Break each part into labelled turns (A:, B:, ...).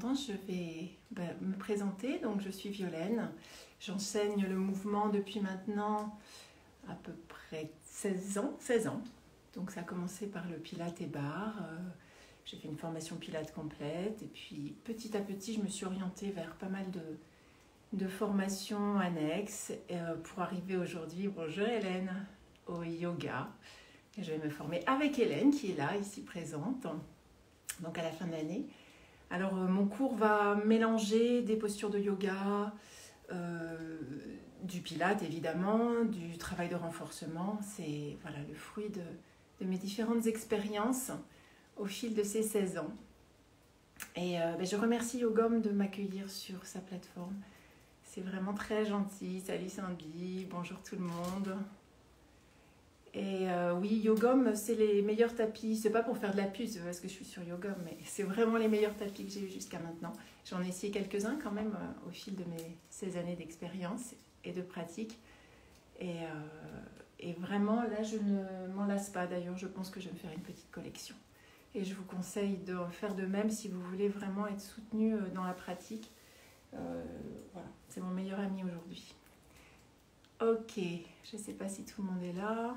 A: je vais ben, me présenter. Donc, je suis Violaine. J'enseigne le mouvement depuis maintenant à peu près 16 ans. 16 ans. Donc, ça a commencé par le Pilate et Bar. Euh, j'ai fait une formation Pilate complète. Et puis, petit à petit, je me suis orientée vers pas mal de, de formations annexes euh, pour arriver aujourd'hui, bonjour Hélène, au yoga. Et je vais me former avec Hélène qui est là, ici présente, donc à la fin de l'année. Alors, euh, mon cours va mélanger des postures de yoga, euh, du pilate évidemment, du travail de renforcement. C'est voilà, le fruit de, mes différentes expériences au fil de ces 16 ans. Et euh, ben, je remercie Yogom de m'accueillir sur sa plateforme. C'est vraiment très gentil. Salut Sandy, bonjour tout le monde. Et euh, oui, Yogom, c'est les meilleurs tapis. C'est pas pour faire de la puce parce que je suis sur Yogom, mais c'est vraiment les meilleurs tapis que j'ai eu jusqu'à maintenant. J'en ai essayé quelques-uns quand même euh, au fil de mes 16 années d'expérience et de pratique. Et, euh, et, vraiment, là, je ne m'en lasse pas. D'ailleurs, je pense que je vais me faire une petite collection. Et je vous conseille de faire de même si vous voulez vraiment être soutenu dans la pratique. voilà, c'est mon meilleur ami aujourd'hui. Ok, je ne sais pas si tout le monde est là.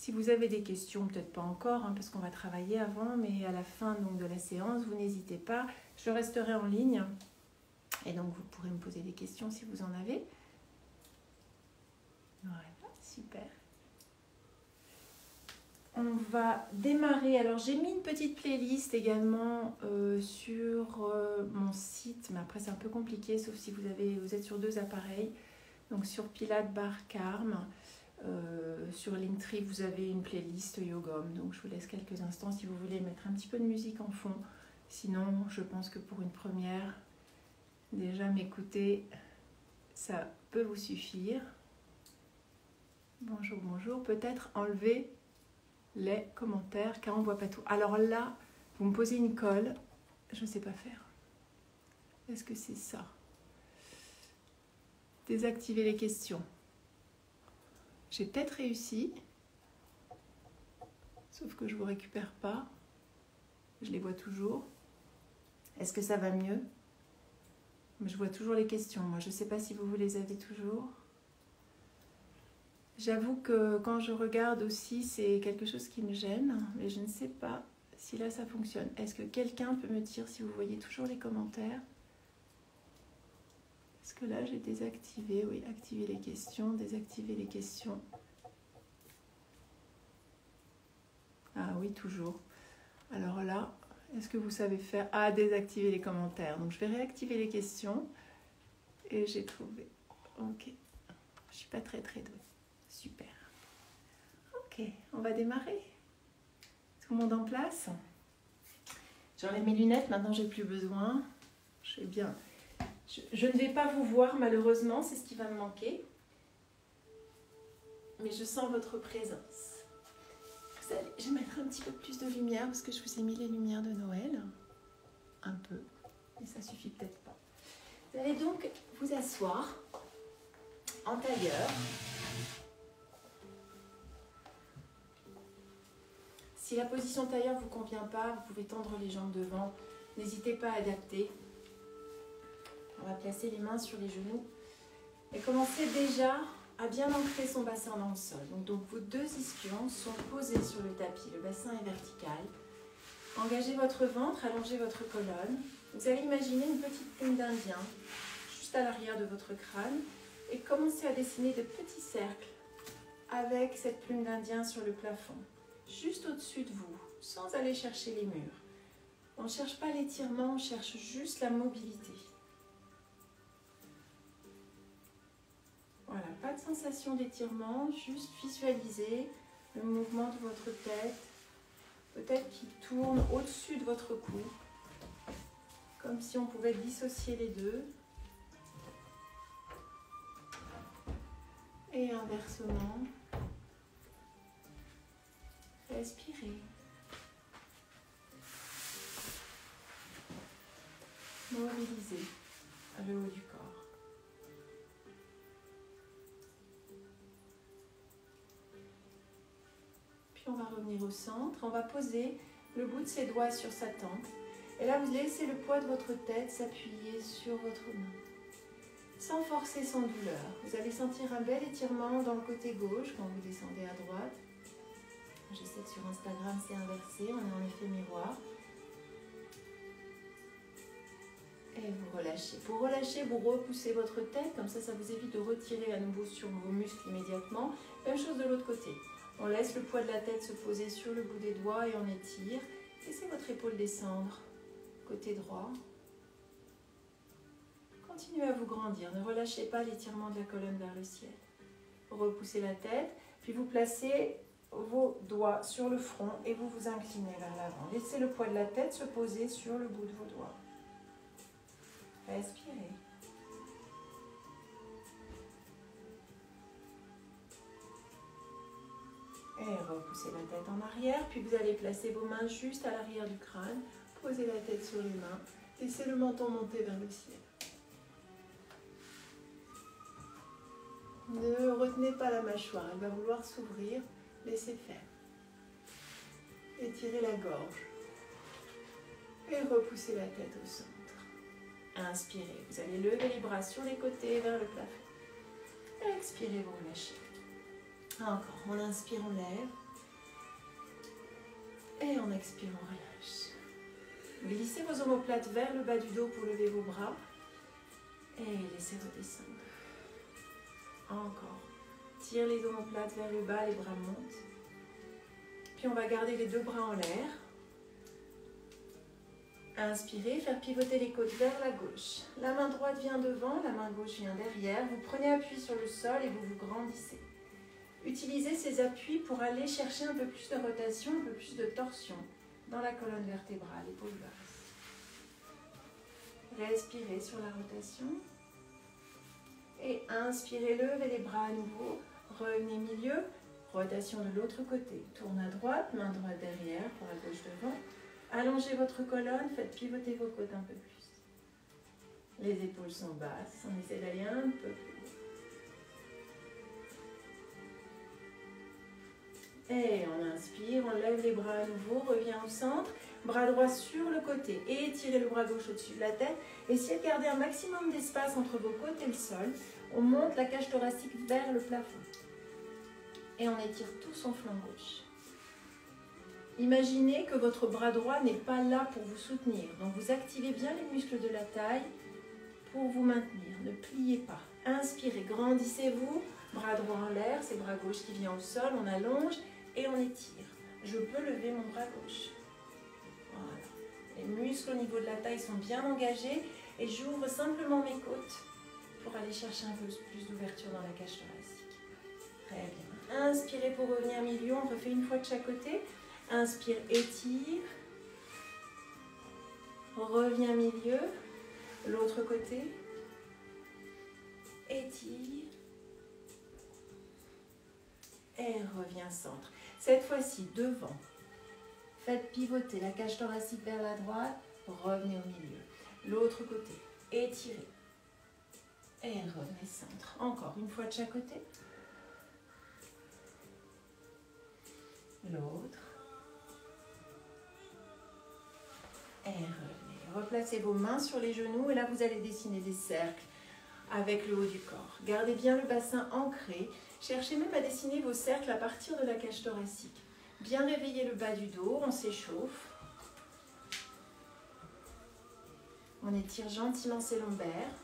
A: Si vous avez des questions, peut-être pas encore, hein, parce qu'on va travailler avant, mais à la fin donc, de la séance, vous n'hésitez pas. Je resterai en ligne. Et donc, vous pourrez me poser des questions si vous en avez. Voilà, super. On va démarrer. Alors, j'ai mis une petite playlist également euh, sur euh, mon site, mais après, c'est un peu compliqué, sauf si vous, avez, vous êtes sur deux appareils. Donc, sur Pilate Bar Carme. Euh, sur Linktree, vous avez une playlist Yogom, donc je vous laisse quelques instants si vous voulez mettre un petit peu de musique en fond. Sinon, je pense que pour une première, déjà m'écouter, ça peut vous suffire. Bonjour, bonjour. Peut-être enlever les commentaires car on ne voit pas tout. Alors là, vous me posez une colle, je ne sais pas faire. Est-ce que c'est ça? Désactiver les questions. J'ai peut-être réussi, sauf que je ne vous récupère pas. Je les vois toujours. Est-ce que ça va mieux? Je vois toujours les questions. Moi, je ne sais pas si vous, vous les avez toujours. J'avoue que quand je regarde aussi, c'est quelque chose qui me gêne, mais je ne sais pas si là ça fonctionne. Est-ce que quelqu'un peut me dire si vous voyez toujours les commentaires? Est-ce que là j'ai désactivé Oui, activer les questions, désactiver les questions. Ah oui, toujours. Alors là, est-ce que vous savez faire? Ah, désactiver les commentaires. Donc je vais réactiver les questions. Et j'ai trouvé. Ok. Je suis pas très très douée. Super. Ok, on va démarrer. Tout le monde en place? J'enlève mes lunettes, maintenant j'ai plus besoin. Je vais bien je, ne vais pas vous voir malheureusement, c'est ce qui va me manquer. Mais je sens votre présence. je vais mettre un petit peu plus de lumière parce que je vous ai mis les lumières de Noël. Un peu. Mais ça suffit peut-être pas. Vous allez donc vous asseoir en tailleur. Si la position tailleur ne vous convient pas, vous pouvez tendre les jambes devant. N'hésitez pas à adapter. On va placer les mains sur les genoux et commencer déjà à bien ancrer son bassin dans le sol. Donc, vos deux ischions sont posés sur le tapis, le bassin est vertical. Engagez votre ventre, allongez votre colonne. Vous allez imaginer une petite plume d'Indien juste à l'arrière de votre crâne et commencez à dessiner de petits cercles avec cette plume d'Indien sur le plafond, juste au-dessus de vous, sans aller chercher les murs. On ne cherche pas l'étirement, on cherche juste la mobilité. Voilà, pas de sensation d'étirement, juste visualisez le mouvement de votre tête, peut-être qui tourne au-dessus de votre cou, comme si on pouvait dissocier les deux. Et inversement, respirez. Mobilisez le haut du corps. On va revenir au centre. On va poser le bout de ses doigts sur sa tempe vous laissez le poids de votre tête s'appuyer sur votre main. Sans forcer, sans douleur. Vous allez sentir un bel étirement dans le côté gauche quand vous descendez à droite. Je sais que sur Instagram c'est inversé, on est en effet miroir. Et vous relâchez. Pour relâcher, vous repoussez votre tête, comme ça, ça vous évite de retirer à nouveau sur vos muscles immédiatement. Même chose de l'autre côté. On laisse le poids de la tête se poser sur le bout des doigts et on étire. Laissez votre épaule descendre. Côté droit. Continuez à vous grandir. Ne relâchez pas l'étirement de la colonne vers le ciel. Repoussez la tête, puis vous placez vos doigts sur le front et vous vous inclinez vers l'avant. Laissez le poids de la tête se poser sur le bout de vos doigts. Respirez. Et repoussez la tête en arrière, puis vous allez placer vos mains juste à l'arrière du crâne. Posez la tête sur les mains. Laissez le menton monter vers le ciel. Ne retenez pas la mâchoire, elle va vouloir s'ouvrir. Laissez faire. Étirez la gorge. Et repoussez la tête au centre. Inspirez. Vous allez lever les bras sur les côtés vers le plafond. Expirez, vous relâchez. Encore. On inspire, on lève. Et on expire, on relâche. Glissez vos omoplates vers le bas du dos pour lever vos bras. Et laissez redescendre. Encore. Tire les omoplates vers le bas, les bras montent. Puis on va garder les deux bras en l'air. Inspirez, faire pivoter les côtes vers la gauche. La main droite vient devant, la main gauche vient derrière. Vous prenez appui sur le sol et vous vous grandissez. Utilisez ces appuis pour aller chercher un peu plus de rotation, un peu plus de torsion dans la colonne vertébrale, épaule basse. Respirez sur la rotation. Et inspirez, levez les bras à nouveau. Revenez milieu. Rotation de l'autre côté. Tourne à droite, main droite derrière, pour la gauche devant. Allongez votre colonne, faites pivoter vos côtes un peu plus. Les épaules sont basses, on essaie d'aller un peu plus Et on inspire, on lève les bras à nouveau, revient au centre, bras droit sur le côté et étirez le bras gauche au-dessus de la tête. Essayez de garder un maximum d'espace entre vos côtes et le sol. On monte la cage thoracique vers le plafond. Et on étire tout son flanc gauche. Imaginez que votre bras droit n'est pas là pour vous soutenir. Donc vous activez bien les muscles de la taille pour vous maintenir. Ne pliez pas. Inspirez, grandissez-vous. Bras droit en l'air, c'est bras gauche qui vient au sol. On allonge et on étire. Je peux lever mon bras gauche. Voilà. Les muscles au niveau de la taille sont bien engagés et j'ouvre simplement mes côtes pour aller chercher un peu plus d'ouverture dans la cage thoracique. Très bien. Inspirez pour revenir milieu, on refait une fois de chaque côté. Inspire, étire. Reviens milieu. L'autre côté. Étire. Et reviens centre. Cette fois-ci, devant. Faites pivoter la cage thoracique vers la droite. Revenez au milieu. L'autre côté. Étirez. Et revenez centre. Encore une fois de chaque côté. L'autre. Et revenez. Replacez vos mains sur les genoux et là vous allez dessiner des cercles avec le haut du corps. Gardez bien le bassin ancré. Cherchez même à dessiner vos cercles à partir de la cage thoracique. Bien réveiller le bas du dos, on s'échauffe. On étire gentiment ses lombaires.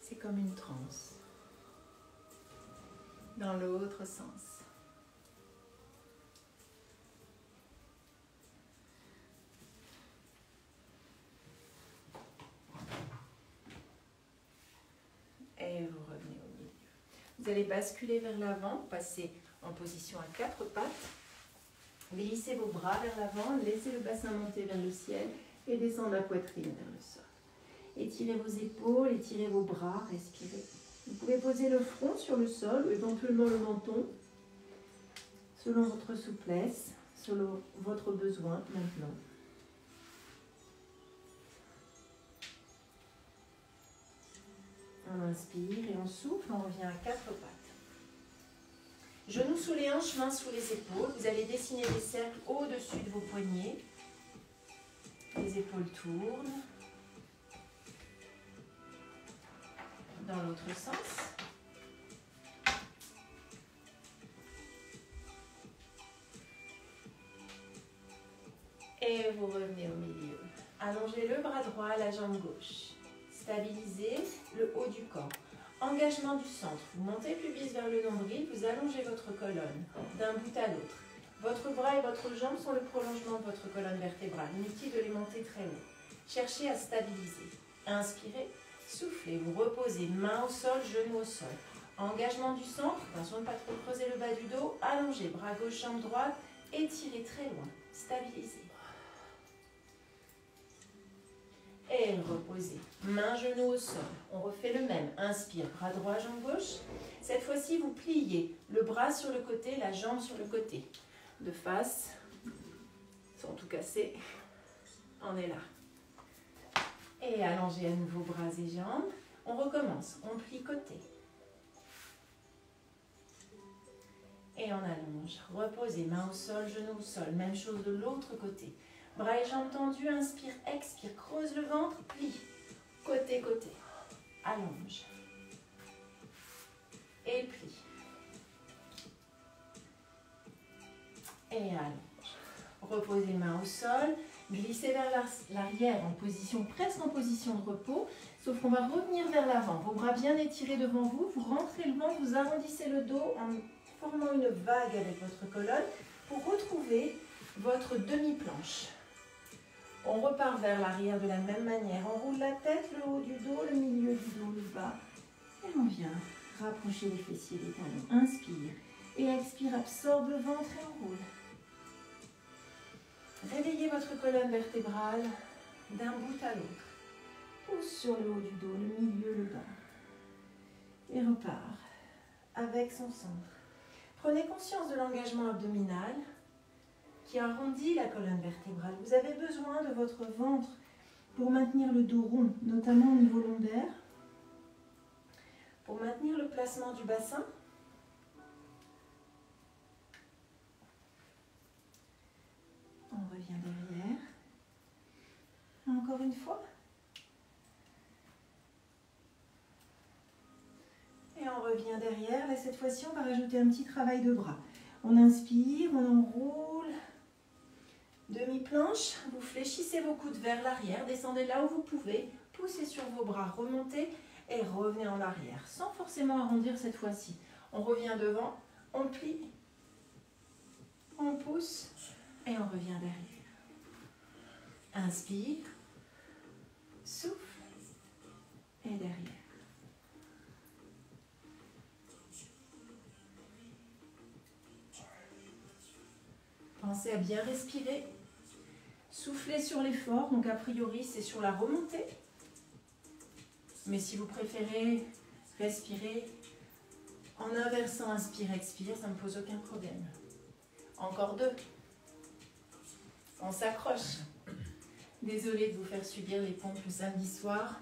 A: C'est comme une transe. Dans l'autre sens. Vous revenez au milieu. Vous allez basculer vers l'avant, passer en position à quatre pattes. Glissez vos bras vers l'avant, laissez le bassin monter vers le ciel et descendre la poitrine vers le sol. Étirez vos épaules, étirez vos bras, respirez. Vous pouvez poser le front sur le sol ou éventuellement le menton, selon votre souplesse, selon votre besoin maintenant. On inspire et on souffle, on revient à quatre pattes. Genoux sous les hanches, mains sous les épaules. Vous allez dessiner des cercles au-dessus de vos poignets. Les épaules tournent. Dans l'autre sens. Et vous revenez au milieu. Allongez le bras droit à la jambe gauche. Stabilisez le haut du corps. Engagement du centre. Vous montez pubis vers le nombril, vous allongez votre colonne d'un bout à l'autre. Votre bras et votre jambe sont le prolongement de votre colonne vertébrale. Inutile de les monter très haut. Cherchez à stabiliser. Inspirez, soufflez, vous reposez, main au sol, genou au sol. Engagement du centre, attention de ne pas trop creuser le bas du dos. Allongez, bras gauche, jambe droite, étirez très loin. Stabilisez. Et reposez. Main, genou au sol. On refait le même. Inspire, bras droit, jambe gauche. Cette fois-ci, vous pliez le bras sur le côté, la jambe sur le côté. De face, sans tout casser. On est là. Et allongez à nouveau bras et jambes. On recommence. On plie côté. Et on allonge. Reposez, main au sol, genou au sol. Même chose de l'autre côté. Bras et jambes tendus, inspire, expire, creuse le ventre, plie. Côté, côté. Allonge. Et plie. Et allonge. Reposez les mains au sol. Glissez vers l'arrière en position, presque en position de repos. Sauf qu'on va revenir vers l'avant. Vos bras bien étirés devant vous. Vous rentrez le ventre, vous arrondissez le dos en formant une vague avec votre colonne pour retrouver votre demi-planche. On repart vers l'arrière de la même manière. On roule la tête, le haut du dos, le milieu du dos, le bas. Et on vient rapprocher les fessiers des talons. Inspire. Et expire, absorbe le ventre et on roule. Réveillez votre colonne vertébrale d'un bout à l'autre. Pousse sur le haut du dos, le milieu, le bas. Et repart avec son centre. Prenez conscience de l'engagement abdominal qui arrondit la colonne vertébrale. Vous avez besoin de votre ventre pour maintenir le dos rond, notamment au niveau lombaire, pour maintenir le placement du bassin. On revient derrière. Encore une fois. Et on revient derrière. Là, cette fois-ci, on va rajouter un petit travail de bras. On inspire, on enroule Demi-planche, vous fléchissez vos coudes vers l'arrière, descendez là où vous pouvez, poussez sur vos bras, remontez et revenez en arrière, sans forcément arrondir cette fois-ci. On revient devant, on plie, on pousse et on revient derrière. Inspire, souffle et derrière. Pensez à bien respirer Soufflez sur l'effort, donc a priori c'est sur la remontée. Mais si vous préférez respirer en inversant inspire, expire, ça ne me pose aucun problème. Encore deux. On s'accroche. Désolée de vous faire subir les pompes le samedi soir,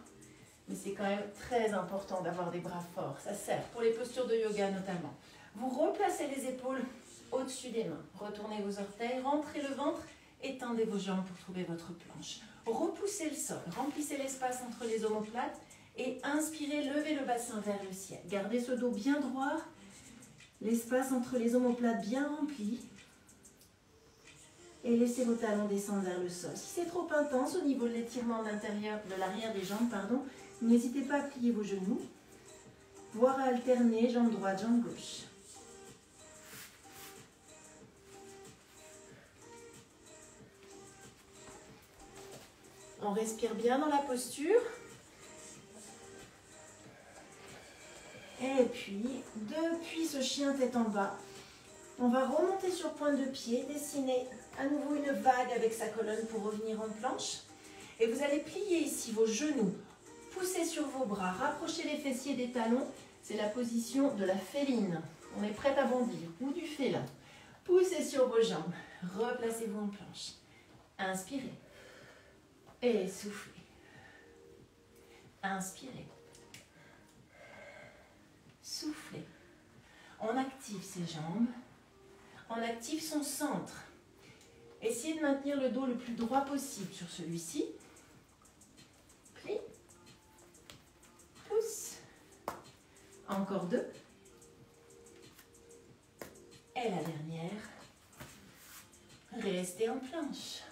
A: mais c'est quand même très important d'avoir des bras forts. Ça sert pour les postures de yoga notamment. Vous replacez les épaules au-dessus des mains. Retournez vos orteils, rentrez le ventre Étendez vos jambes pour trouver votre planche. Repoussez le sol, remplissez l'espace entre les omoplates et inspirez, levez le bassin vers le ciel. Gardez ce dos bien droit, l'espace entre les omoplates bien rempli. Et laissez vos talons descendre vers le sol. Si c'est trop intense au niveau de l'étirement de l'arrière des jambes, pardon, n'hésitez pas à plier vos genoux, voire à alterner jambe droite, jambe gauche. On respire bien dans la posture. Et puis, depuis ce chien tête en bas, on va remonter sur point de pied, dessiner à nouveau une vague avec sa colonne pour revenir en planche. Et vous allez plier ici vos genoux, pousser sur vos bras, rapprocher les fessiers des talons. C'est la position de la féline. On est prêt à bondir ou du félin. Poussez sur vos jambes, replacez-vous en planche. Inspirez. Et soufflez. Inspirez. Soufflez. On active ses jambes. On active son centre. Essayez de maintenir le dos le plus droit possible sur celui-ci. Plie. Pousse. Encore deux. Et la dernière. Restez en planche.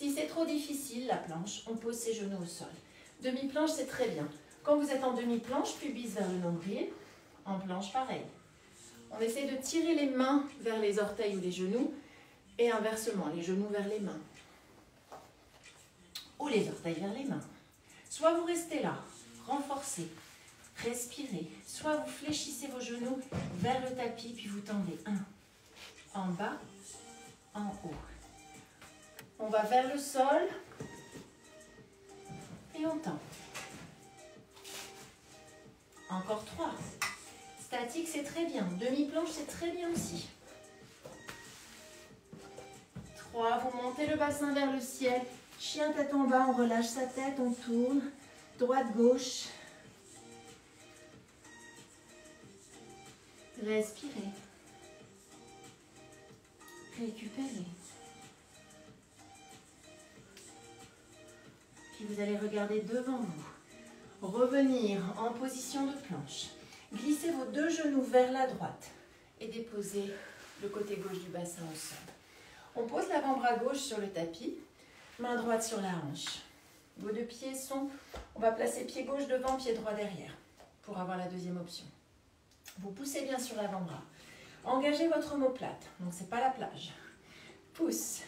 A: Si c'est trop difficile, la planche, on pose ses genoux au sol. Demi-planche, c'est très bien. Quand vous êtes en demi-planche, pubis vers le nombril. En planche, pareil. On essaie de tirer les mains vers les orteils ou les genoux et inversement, les genoux vers les mains. Ou les orteils vers les mains. Soit vous restez là, renforcez, respirez. Soit vous fléchissez vos genoux vers le tapis, puis vous tendez. Un, en bas, en haut. On va vers le sol et on tend. Encore trois. Statique, c'est très bien. Demi-planche, c'est très bien aussi. Trois. Vous montez le bassin vers le ciel. Chien tête en bas, on relâche sa tête, on tourne. Droite, gauche. Respirez. Récupérez. Vous allez regarder devant vous. Revenir en position de planche. Glissez vos deux genoux vers la droite et déposez le côté gauche du bassin au sol. On pose l'avant-bras gauche sur le tapis, main droite sur la hanche. Vos deux pieds sont, on va placer pied gauche devant, pied droit derrière pour avoir la deuxième option. Vous poussez bien sur l'avant-bras. Engagez votre omoplate, donc c'est pas la plage. Pousse,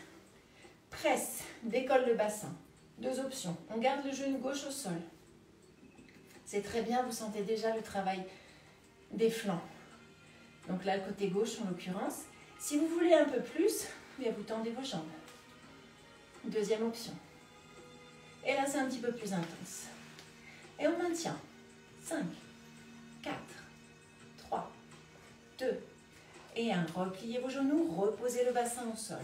A: presse, décolle le bassin. Deux options. On garde le genou gauche au sol. C'est très bien, vous sentez déjà le travail des flancs. Donc là, le côté gauche en l'occurrence. Si vous voulez un peu plus, vous tendez vos jambes. Deuxième option. Et là, c'est un petit peu plus intense. Et on maintient. 5, 4, 3, 2 et 1. Repliez vos genoux, reposez le bassin au sol.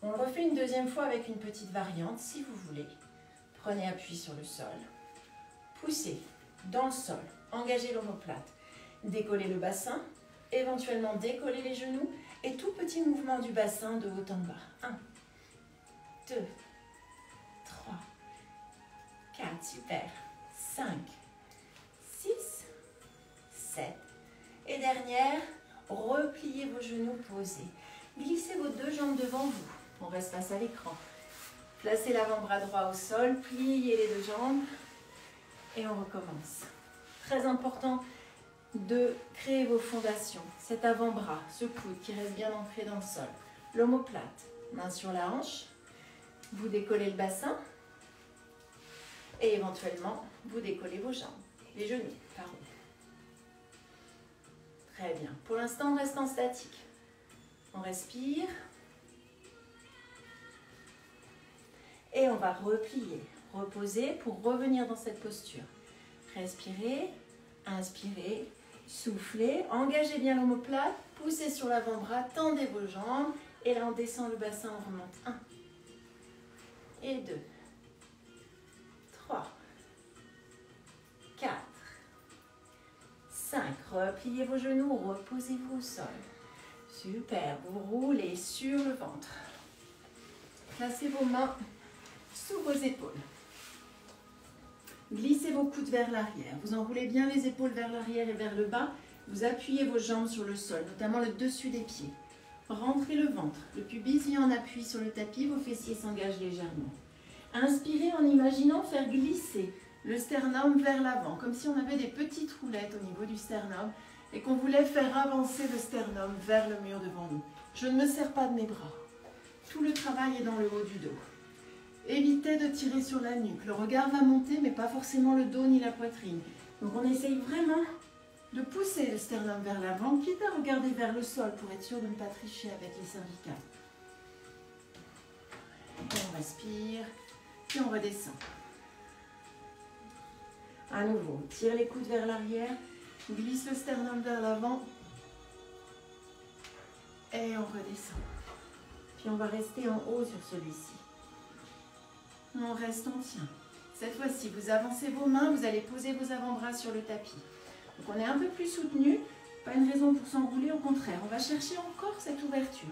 A: On le refait une deuxième fois avec une petite variante si vous voulez. Prenez appui sur le sol. Poussez dans le sol. Engagez l'omoplate. Décollez le bassin. Éventuellement décollez les genoux. Et tout petit mouvement du bassin de haut en bas. 1, 2, 3, 4, super. 5, 6, 7. Et dernière, repliez vos genoux posés. Glissez vos deux jambes devant vous. On reste face à l'écran. Placez l'avant-bras droit au sol, pliez les deux jambes et on recommence. Très important de créer vos fondations. Cet avant-bras, ce coude qui reste bien ancré dans le sol. L'omoplate, main sur la hanche. Vous décollez le bassin et éventuellement vous décollez vos jambes, les genoux, pardon. Très bien. Pour l'instant, on reste en statique. On respire. Et on va replier, reposer pour revenir dans cette posture. Respirez, inspirez, soufflez, engagez bien l'omoplate, poussez sur l'avant-bras, tendez vos jambes et là on descend le bassin, on remonte. 1 et 2, 3, 4, 5. Repliez vos genoux, reposez-vous au sol. Super, vous roulez sur le ventre. Placez vos mains sous vos épaules. Glissez vos coudes vers l'arrière. Vous enroulez bien les épaules vers l'arrière et vers le bas. Vous appuyez vos jambes sur le sol, notamment le dessus des pieds. Rentrez le ventre. Le pubis y en appui sur le tapis. Vos fessiers s'engagent légèrement. Inspirez en imaginant faire glisser le sternum vers l'avant, comme si on avait des petites roulettes au niveau du sternum et qu'on voulait faire avancer le sternum vers le mur devant nous. Je ne me sers pas de mes bras. Tout le travail est dans le haut du dos. Évitez de tirer sur la nuque. Le regard va monter, mais pas forcément le dos ni la poitrine. Donc on essaye vraiment de pousser le sternum vers l'avant, quitte à regarder vers le sol pour être sûr de ne pas tricher avec les cervicales. on respire, puis on redescend. À nouveau, tire les coudes vers l'arrière, glisse le sternum vers l'avant et on redescend. Puis on va rester en haut sur celui-ci on reste, on tient. Cette fois-ci, vous avancez vos mains, vous allez poser vos avant-bras sur le tapis. Donc on est un peu plus soutenu Pas une raison pour s'enrouler, au contraire. On va chercher encore cette ouverture.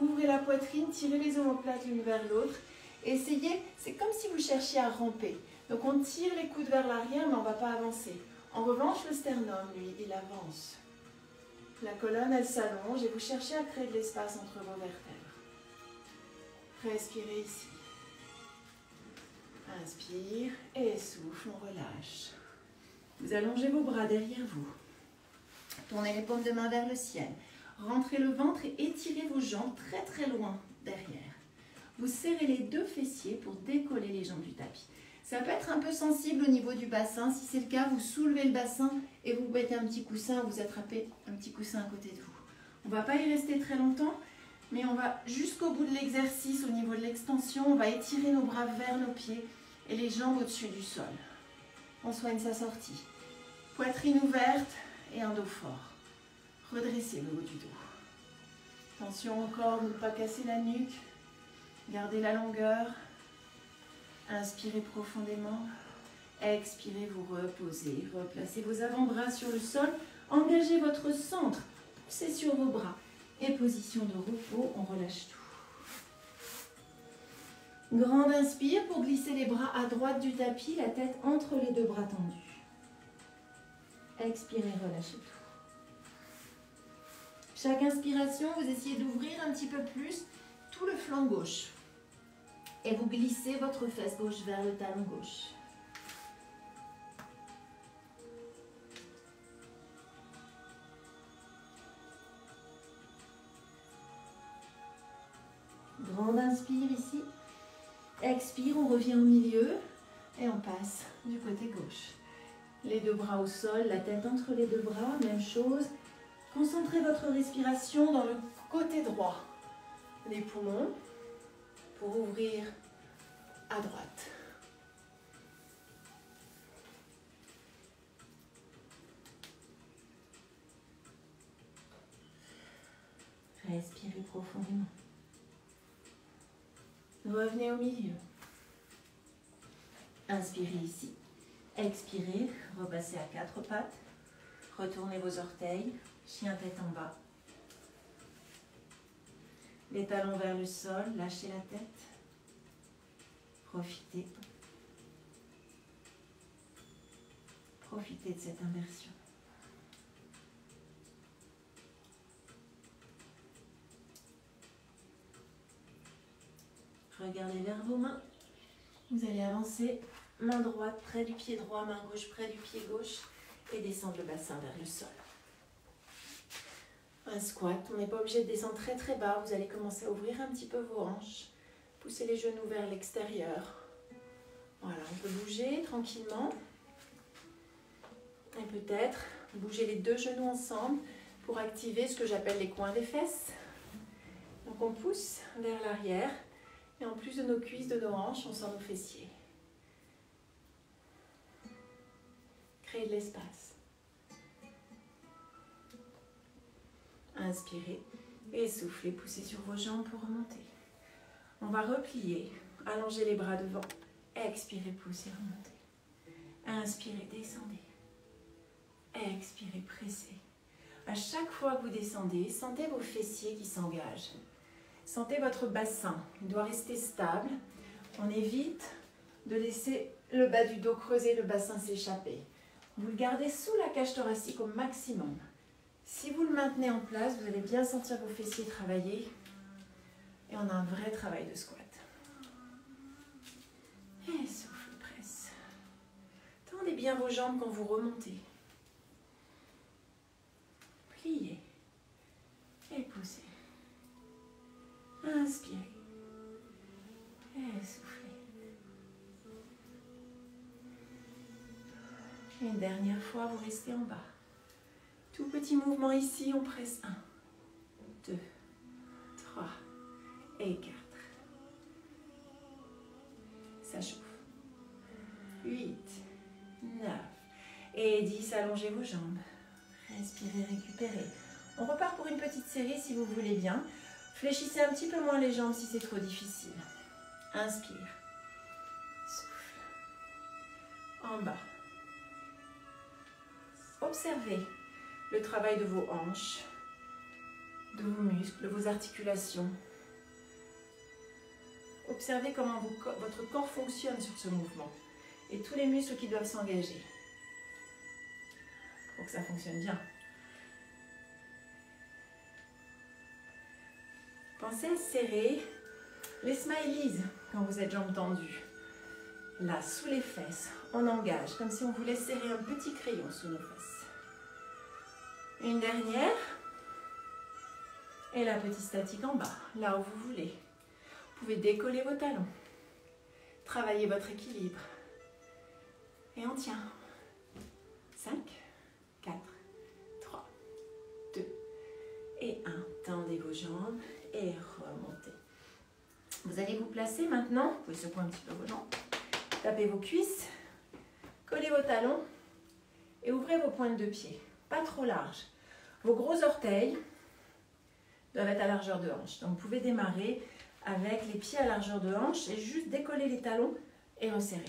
A: Ouvrez la poitrine, tirez les omoplates l'une vers l'autre. Essayez, c'est comme si vous cherchiez à ramper. Donc on tire les coudes vers l'arrière, mais on ne va pas avancer. En revanche, le sternum, lui, il avance. La colonne, elle s'allonge et vous cherchez à créer de l'espace entre vos vertèbres. Respirez ici. Inspire et souffle, on relâche. Vous allongez vos bras derrière vous. Tournez les paumes de main vers le ciel. Rentrez le ventre et étirez vos jambes très très loin derrière. Vous serrez les deux fessiers pour décoller les jambes du tapis. Ça peut être un peu sensible au niveau du bassin. Si c'est le cas, vous soulevez le bassin et vous mettez un petit coussin, vous attrapez un petit coussin à côté de vous. On ne va pas y rester très longtemps, mais on va jusqu'au bout de l'exercice, au niveau de l'extension, on va étirer nos bras vers nos pieds et les jambes au-dessus du sol. On soigne sa sortie. Poitrine ouverte et un dos fort. Redressez le haut du dos. Attention encore ne pas casser la nuque. Gardez la longueur. Inspirez profondément. Expirez, vous reposez. Replacez vos avant-bras sur le sol. Engagez votre centre. Poussez sur vos bras. Et position de repos, on relâche tout. Grande inspire pour glisser les bras à droite du tapis, la tête entre les deux bras tendus. Expirez, relâchez tout. Chaque inspiration, vous essayez d'ouvrir un petit peu plus tout le flanc gauche. Et vous glissez votre fesse gauche vers le talon gauche. Grande inspire ici. Expire, on revient au milieu et on passe du côté gauche. Les deux bras au sol, la tête entre les deux bras, même chose. Concentrez votre respiration dans le côté droit des poumons pour ouvrir à droite. Respirez profondément. Revenez au milieu. Inspirez ici. Expirez, repassez à quatre pattes. Retournez vos orteils, chien tête en bas. Les talons vers le sol, lâchez la tête. Profitez. Profitez de cette inversion. Regardez vers vos mains. Vous allez avancer, main droite près du pied droit, main gauche près du pied gauche et descendre le bassin vers le sol. Un squat, on n'est pas obligé de descendre très très bas, vous allez commencer à ouvrir un petit peu vos hanches, pousser les genoux vers l'extérieur. Voilà, on peut bouger tranquillement. Et peut-être bouger les deux genoux ensemble pour activer ce que j'appelle les coins des fesses. Donc on pousse vers l'arrière et en plus de nos cuisses, de nos hanches, on sent nos fessiers. Créer de l'espace. Inspirez et soufflez, poussez sur vos jambes pour remonter. On va replier, allonger les bras devant. Expirez, poussez, remontez. Inspirez, descendez. Expirez, pressez. À chaque fois que vous descendez, sentez vos fessiers qui s'engagent. Sentez votre bassin, il doit rester stable. On évite de laisser le bas du dos creuser, le bassin s'échapper. Vous le gardez sous la cage thoracique au maximum. Si vous le maintenez en place, vous allez bien sentir vos fessiers travailler. Et on a un vrai travail de squat. Et souffle, presse. Tendez bien vos jambes quand vous remontez. Pliez. Et poussez. Inspirez. Et soufflez. Une dernière fois, vous restez en bas. Tout petit mouvement ici, on presse 1, 2, 3 et 4. Ça chauffe. 8, 9 et 10. Allongez vos jambes. Respirez, récupérez. On repart pour une petite série si vous voulez bien. Fléchissez un petit peu moins les jambes si c'est trop difficile. Inspire. Souffle. En bas. Observez le travail de vos hanches, de vos muscles, de vos articulations. Observez comment votre corps fonctionne sur ce mouvement et tous les muscles qui doivent s'engager pour que ça fonctionne bien. Pensez à serrer les smileys quand vous êtes jambes tendues. Là, sous les fesses, on engage, comme si on voulait serrer un petit crayon sous nos fesses. Une dernière. Et la petite statique en bas, là où vous voulez. Vous pouvez décoller vos talons. Travailler votre équilibre. Et on tient. 5, 4, 3, 2 et 1. Tendez vos jambes et remontez. Vous allez vous placer maintenant, vous pouvez secouer un petit peu vos jambes, tapez vos cuisses, collez vos talons et ouvrez vos pointes de pied, pas trop larges. Vos gros orteils doivent être à largeur de hanche. Donc vous pouvez démarrer avec les pieds à largeur de hanche et juste décoller les talons et resserrer.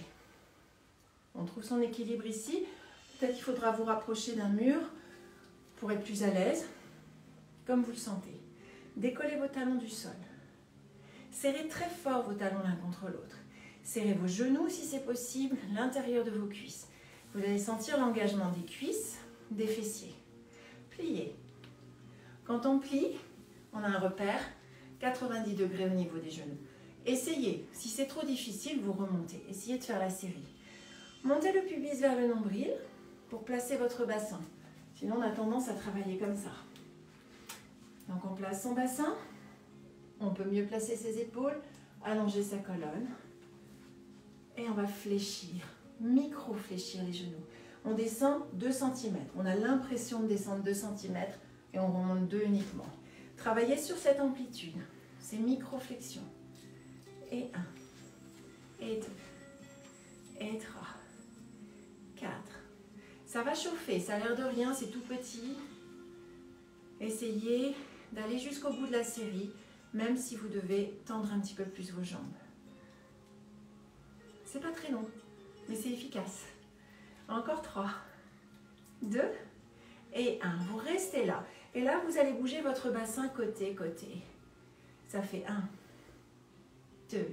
A: On trouve son équilibre ici. Peut-être qu'il faudra vous rapprocher d'un mur pour être plus à l'aise, comme vous le sentez. Décollez vos talons du sol. Serrez très fort vos talons l'un contre l'autre. Serrez vos genoux si c'est possible, l'intérieur de vos cuisses. Vous allez sentir l'engagement des cuisses, des fessiers. Pliez. Quand on plie, on a un repère 90 degrés au niveau des genoux. Essayez. Si c'est trop difficile, vous remontez. Essayez de faire la série. Montez le pubis vers le nombril pour placer votre bassin. Sinon, on a tendance à travailler comme ça. Donc on place son bassin, on peut mieux placer ses épaules, allonger sa colonne. Et on va fléchir, micro-fléchir les genoux. On descend 2 cm. On a l'impression de descendre 2 cm et on remonte 2 uniquement. Travaillez sur cette amplitude, ces micro-flexions. Et 1, et 2, et 3, 4. Ça va chauffer, ça a l'air de rien, c'est tout petit. Essayez d'aller jusqu'au bout de la série, même si vous devez tendre un petit peu plus vos jambes. C'est pas très long, mais c'est efficace. Encore 3, 2 et 1. Vous restez là. Et là, vous allez bouger votre bassin côté-côté. Ça fait 1, 2,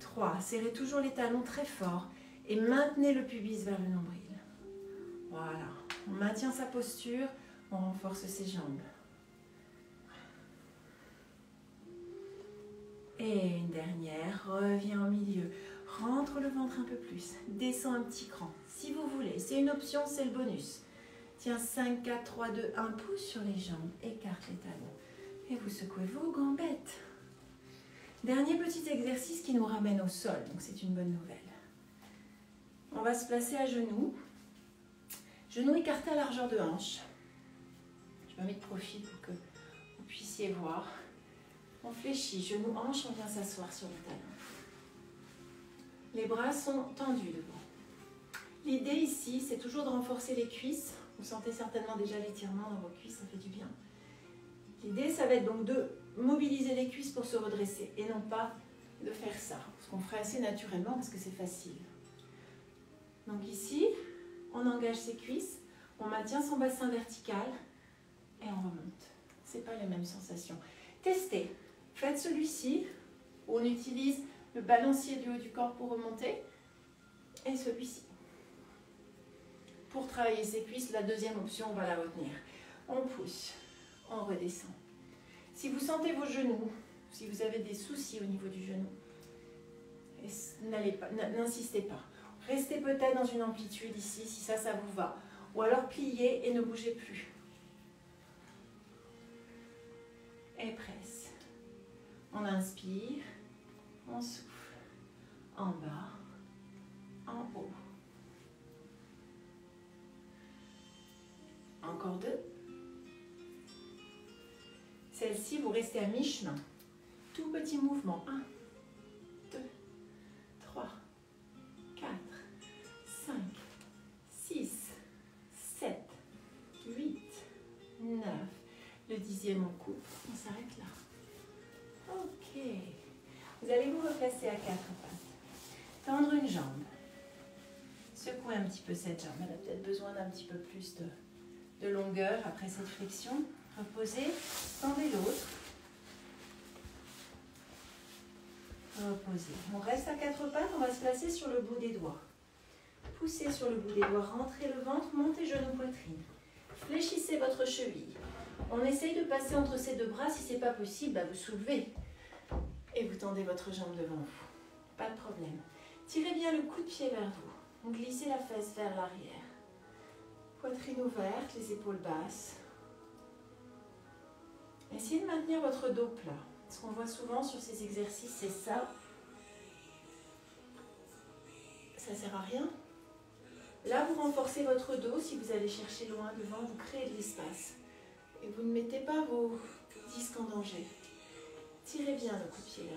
A: 3. Serrez toujours les talons très fort et maintenez le pubis vers le nombril. Voilà. On maintient sa posture, on renforce ses jambes. Et une dernière, reviens au milieu. Rentre le ventre un peu plus. Descends un petit cran. Si vous voulez, c'est une option, c'est le bonus. Tiens, 5, 4, 3, 2, 1. Pouce sur les jambes. Écarte les talons. Et vous secouez vos gambettes. Dernier petit exercice qui nous ramène au sol. Donc c'est une bonne nouvelle. On va se placer à genoux. Genoux écartés à largeur de hanche. Je me mets de profil pour que vous puissiez voir. On fléchit, genoux, hanche, on vient s'asseoir sur le talon. Les bras sont tendus devant. L'idée ici, c'est toujours de renforcer les cuisses. Vous sentez certainement déjà l'étirement dans vos cuisses, ça fait du bien. L'idée, ça va être donc de mobiliser les cuisses pour se redresser et non pas de faire ça. Ce qu'on ferait assez naturellement parce que c'est facile. Donc ici, on engage ses cuisses, on maintient son bassin vertical et on remonte. Ce n'est pas les mêmes sensations. Testez. Faites celui-ci, on utilise le balancier du haut du corps pour remonter, et celui-ci. Pour travailler ses cuisses, la deuxième option, on va la retenir. On pousse, on redescend. Si vous sentez vos genoux, si vous avez des soucis au niveau du genou, n'insistez pas. Restez peut-être dans une amplitude ici, si ça, ça vous va. Ou alors pliez et ne bougez plus. Et presse. On inspire, on souffle. En bas, en haut. Encore deux. Celle-ci, vous restez à mi-chemin. Tout petit mouvement. 1, 2, 3, 4, 5, 6, 7, 8, 9. Le dixième, on coupe. Vous allez vous replacer à quatre pattes. Tendre une jambe. Secouer un petit peu cette jambe. Elle a peut-être besoin d'un petit peu plus de, longueur après cette flexion. Reposez, tendez l'autre. Reposez. On reste à quatre pattes, on va se placer sur le bout des doigts. Poussez sur le bout des doigts, rentrez le ventre, montez genou poitrine. Fléchissez votre cheville. On essaye de passer entre ces deux bras. Si ce n'est pas possible, bah, vous soulevez et vous tendez votre jambe devant vous. Pas de problème. Tirez bien le coup de pied vers vous. Glissez la fesse vers l'arrière. Poitrine ouverte, les épaules basses. Essayez de maintenir votre dos plat. Ce qu'on voit souvent sur ces exercices, c'est ça. Ça ne sert à rien. Là, vous renforcez votre dos. Si vous allez chercher loin devant, vous créez de l'espace. Et vous ne mettez pas vos disques en danger. Tirez bien le coup de pied.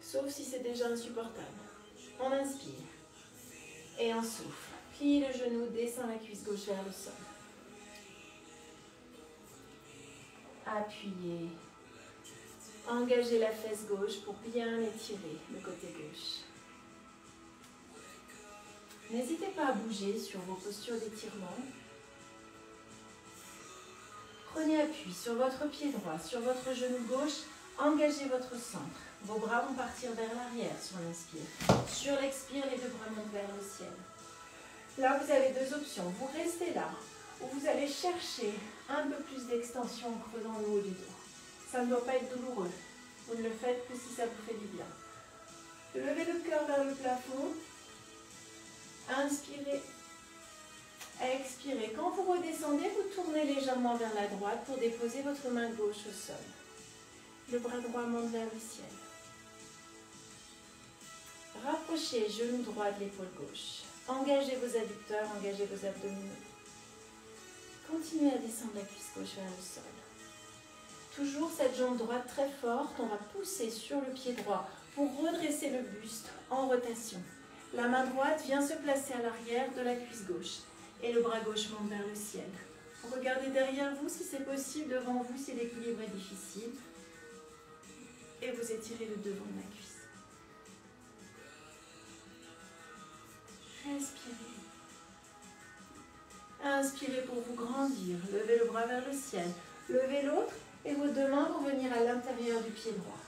A: Sauf si c'est déjà insupportable. On inspire. Et on souffle. Plie le genou, descend la cuisse gauche vers le sol. Appuyez. Engagez la fesse gauche pour bien étirer le côté gauche. N'hésitez pas à bouger sur vos postures d'étirement. Prenez appui sur votre pied droit, sur votre genou gauche. Engagez votre centre. Vos bras vont partir vers l'arrière sur l'inspire. Sur l'expire, les deux bras montent vers le ciel. Là, vous avez deux options. Vous restez là, ou vous allez chercher un peu plus d'extension en creusant le haut du dos. Ça ne doit pas être douloureux. Vous ne le faites que si ça vous fait du bien. Levez le cœur vers le plafond. Inspirez. Expirez. Quand vous redescendez, vous tournez légèrement vers la droite pour déposer votre main gauche au sol. Le bras droit monte vers le ciel. Rapprochez genou droit de l'épaule gauche. Engagez vos adducteurs, engagez vos abdominaux. Continuez à descendre la cuisse gauche vers le sol. Toujours cette jambe droite très forte, on va pousser sur le pied droit pour redresser le buste en rotation. La main droite vient se placer à l'arrière de la cuisse gauche et le bras gauche monte vers le ciel. Regardez derrière vous si c'est possible, devant vous si l'équilibre est difficile. Et vous étirez le devant de la cuisse. Respirez. Inspirez pour vous grandir. Levez le bras vers le ciel. Levez l'autre et vos deux mains vont venir à l'intérieur du pied droit.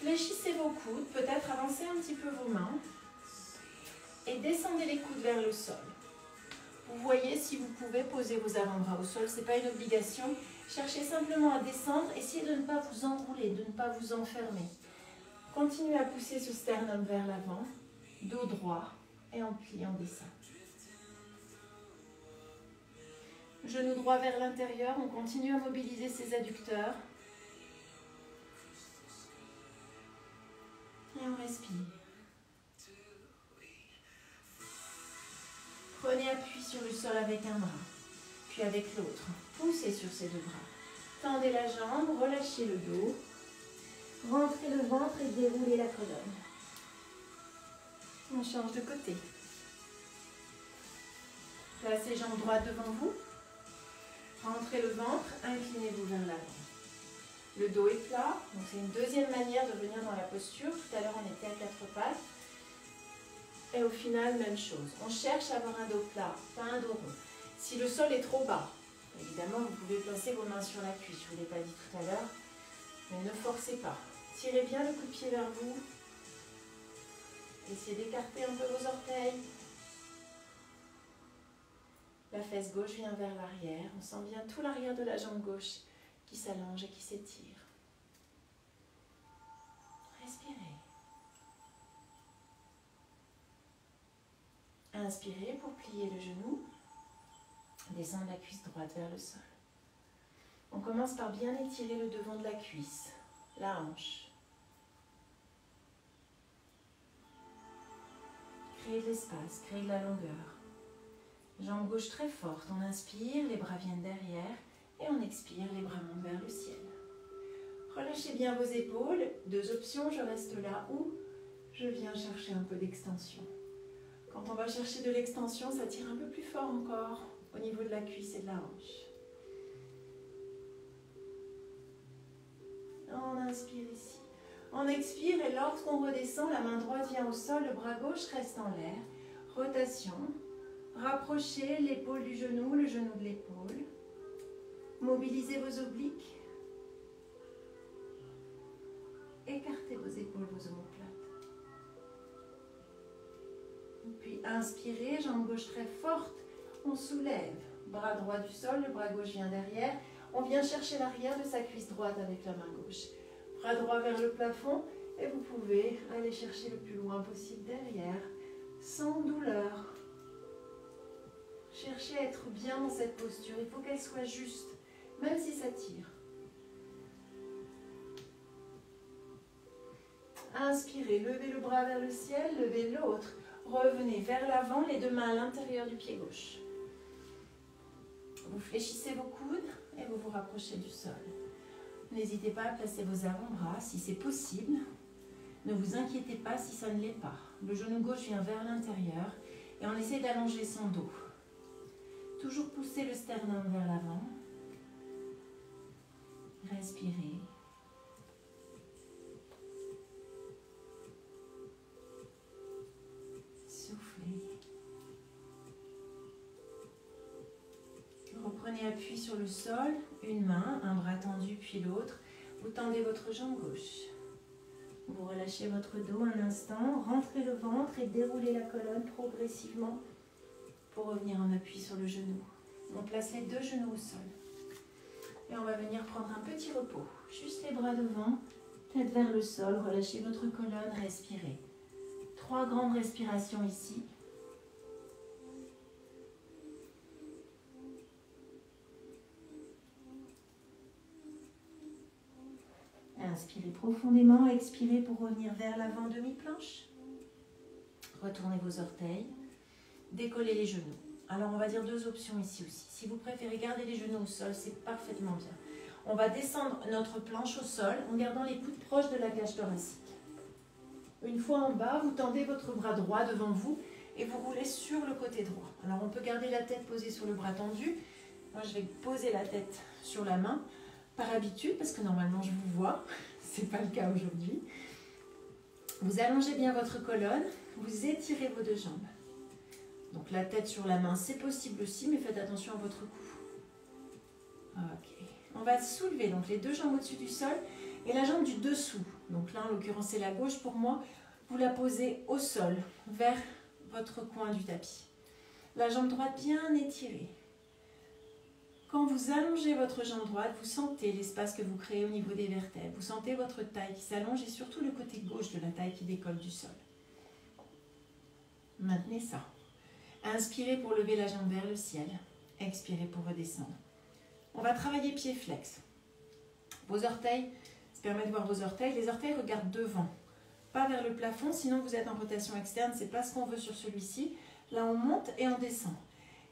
A: Fléchissez vos coudes, peut-être avancez un petit peu vos mains et descendez les coudes vers le sol. Vous voyez si vous pouvez poser vos avant-bras au sol, ce n'est pas une obligation. Cherchez simplement à descendre, essayez de ne pas vous enrouler, de ne pas vous enfermer. Continuez à pousser ce sternum vers l'avant, dos droit, et on plie, on descend. Genou droit vers l'intérieur, on continue à mobiliser ses adducteurs. Et on respire. Prenez appui sur le sol avec un bras, puis avec l'autre. Poussez sur ces deux bras. Tendez la jambe, relâchez le dos. Rentrez le ventre et déroulez la colonne. On change de côté. Placez jambes droites devant vous. Rentrez le ventre, inclinez-vous vers l'avant. Le dos est plat, donc c'est une deuxième manière de venir dans la posture. Tout à l'heure, on était à quatre pattes. Et au final, même chose. On cherche à avoir un dos plat, pas un dos rond. Si le sol est trop bas, évidemment, vous pouvez placer vos mains sur la cuisse. Je ne vous l'ai pas dit tout à l'heure. Mais ne forcez pas. Tirez bien le coup de pied vers vous. Essayez d'écarter un peu vos orteils. La fesse gauche vient vers l'arrière. On sent bien tout l'arrière de la jambe gauche qui s'allonge et qui s'étire. Respirez. Inspirez pour plier le genou. Descendre la cuisse droite vers le sol. On commence par bien étirer le devant de la cuisse, la hanche. Créez de l'espace, créez de la longueur. Jambe gauche très forte, on inspire, les bras viennent derrière et on expire, les bras montent vers le ciel. Relâchez bien vos épaules. Deux options, je reste là ou je viens chercher un peu d'extension. Quand on va chercher de l'extension, ça tire un peu plus fort encore au niveau de la cuisse et de la hanche. On inspire ici. On expire et lorsqu'on redescend, la main droite vient au sol, le bras gauche reste en l'air. Rotation. Rapprochez l'épaule du genou, le genou de l'épaule. Mobilisez vos obliques. Écartez vos épaules, vos omoplates. Puis inspirez, jambe gauche très forte. On soulève. Bras droit du sol, le bras gauche vient derrière. On vient chercher l'arrière de sa cuisse droite avec la main gauche. Bras droit vers le plafond. Et vous pouvez aller chercher le plus loin possible derrière, sans douleur. Cherchez à être bien dans cette posture. Il faut qu'elle soit juste, même si ça tire. Inspirez, levez le bras vers le ciel, levez l'autre. Revenez vers l'avant, les deux mains à l'intérieur du pied gauche. Vous fléchissez vos coudes et vous vous rapprochez du sol. N'hésitez pas à placer vos avant-bras si c'est possible. Ne vous inquiétez pas si ça ne l'est pas. Le genou gauche vient vers l'intérieur et on essaie d'allonger son dos. Toujours pousser le sternum vers l'avant. Respirez. Reprenez appui sur le sol, une main, un bras tendu puis l'autre. Vous tendez votre jambe gauche. Vous relâchez votre dos un instant, rentrez le ventre et déroulez la colonne progressivement pour revenir en appui sur le genou. On place les deux genoux au sol. Et on va venir prendre un petit repos. Juste les bras devant, tête vers le sol, relâchez votre colonne, respirez. Trois grandes respirations ici. Inspirez profondément, expirez pour revenir vers l'avant demi-planche. Retournez vos orteils, décollez les genoux. Alors on va dire deux options ici aussi. Si vous préférez garder les genoux au sol, c'est parfaitement bien. On va descendre notre planche au sol en gardant les coudes proches de la cage thoracique. Une fois en bas, vous tendez votre bras droit devant vous et vous roulez sur le côté droit. Alors on peut garder la tête posée sur le bras tendu. Moi je vais poser la tête sur la main par habitude, parce que normalement je vous vois, ce n'est pas le cas aujourd'hui. Vous allongez bien votre colonne, vous étirez vos deux jambes. Donc la tête sur la main, c'est possible aussi, mais faites attention à votre cou. Ok. On va soulever donc les deux jambes au-dessus du sol et la jambe du dessous. Donc là, en l'occurrence, c'est la gauche pour moi. Vous la posez au sol, vers votre coin du tapis. La jambe droite bien étirée. Quand vous allongez votre jambe droite, vous sentez l'espace que vous créez au niveau des vertèbres. Vous sentez votre taille qui s'allonge et surtout le côté gauche de la taille qui décolle du sol. Maintenez ça. Inspirez pour lever la jambe vers le ciel. Expirez pour redescendre. On va travailler pied flex. Vos orteils, ça permet de voir vos orteils. Les orteils regardent devant, pas vers le plafond, sinon vous êtes en rotation externe. C'est pas ce qu'on veut sur celui-ci. Là, on monte et on descend.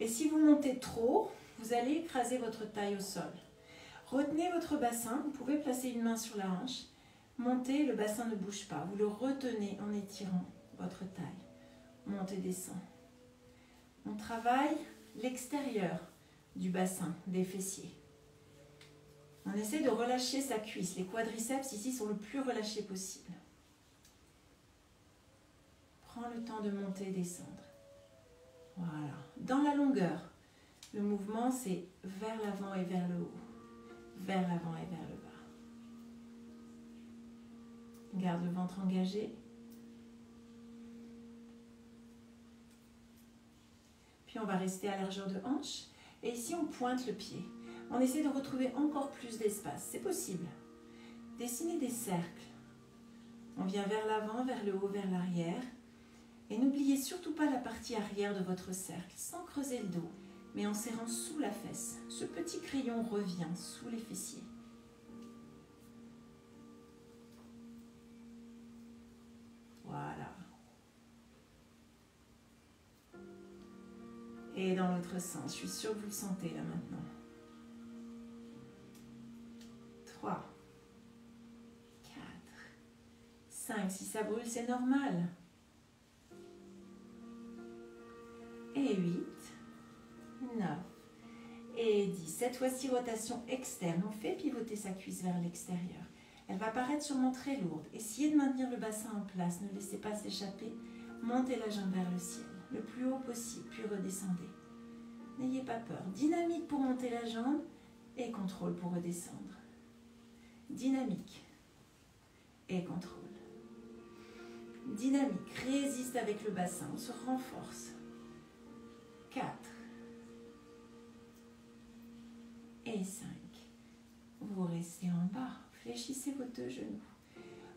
A: Et si vous montez trop, vous allez écraser votre taille au sol. Retenez votre bassin, vous pouvez placer une main sur la hanche. Montez, le bassin ne bouge pas. Vous le retenez en étirant votre taille. Montez, descend. On travaille l'extérieur du bassin, des fessiers. On essaie de relâcher sa cuisse. Les quadriceps ici sont le plus relâchés possible. Prends le temps de monter et descendre. Voilà. Dans la longueur, le mouvement, c'est vers l'avant et vers le haut. Vers l'avant et vers le bas. Garde le ventre engagé. Puis on va rester à largeur de hanche. Et ici, on pointe le pied. On essaie de retrouver encore plus d'espace. C'est possible. Dessinez des cercles. On vient vers l'avant, vers le haut, vers l'arrière. Et n'oubliez surtout pas la partie arrière de votre cercle, sans creuser le dos mais en serrant sous la fesse. Ce petit crayon revient sous les fessiers. Voilà. Et dans l'autre sens, je suis sûre que vous le sentez là maintenant. 3, 4, 5. Si ça brûle, c'est normal. Et 8. 9 et 10. Cette fois-ci, rotation externe. On fait pivoter sa cuisse vers l'extérieur. Elle va paraître sûrement très lourde. Essayez de maintenir le bassin en place. Ne laissez pas s'échapper. Montez la jambe vers le ciel.
B: le plus haut possible, puis redescendez. N'ayez pas peur. Dynamique pour monter la jambe et contrôle pour redescendre. Dynamique et contrôle. Dynamique, résiste avec le bassin, on se renforce. 4 et 5. Vous restez en bas, fléchissez vos deux genoux.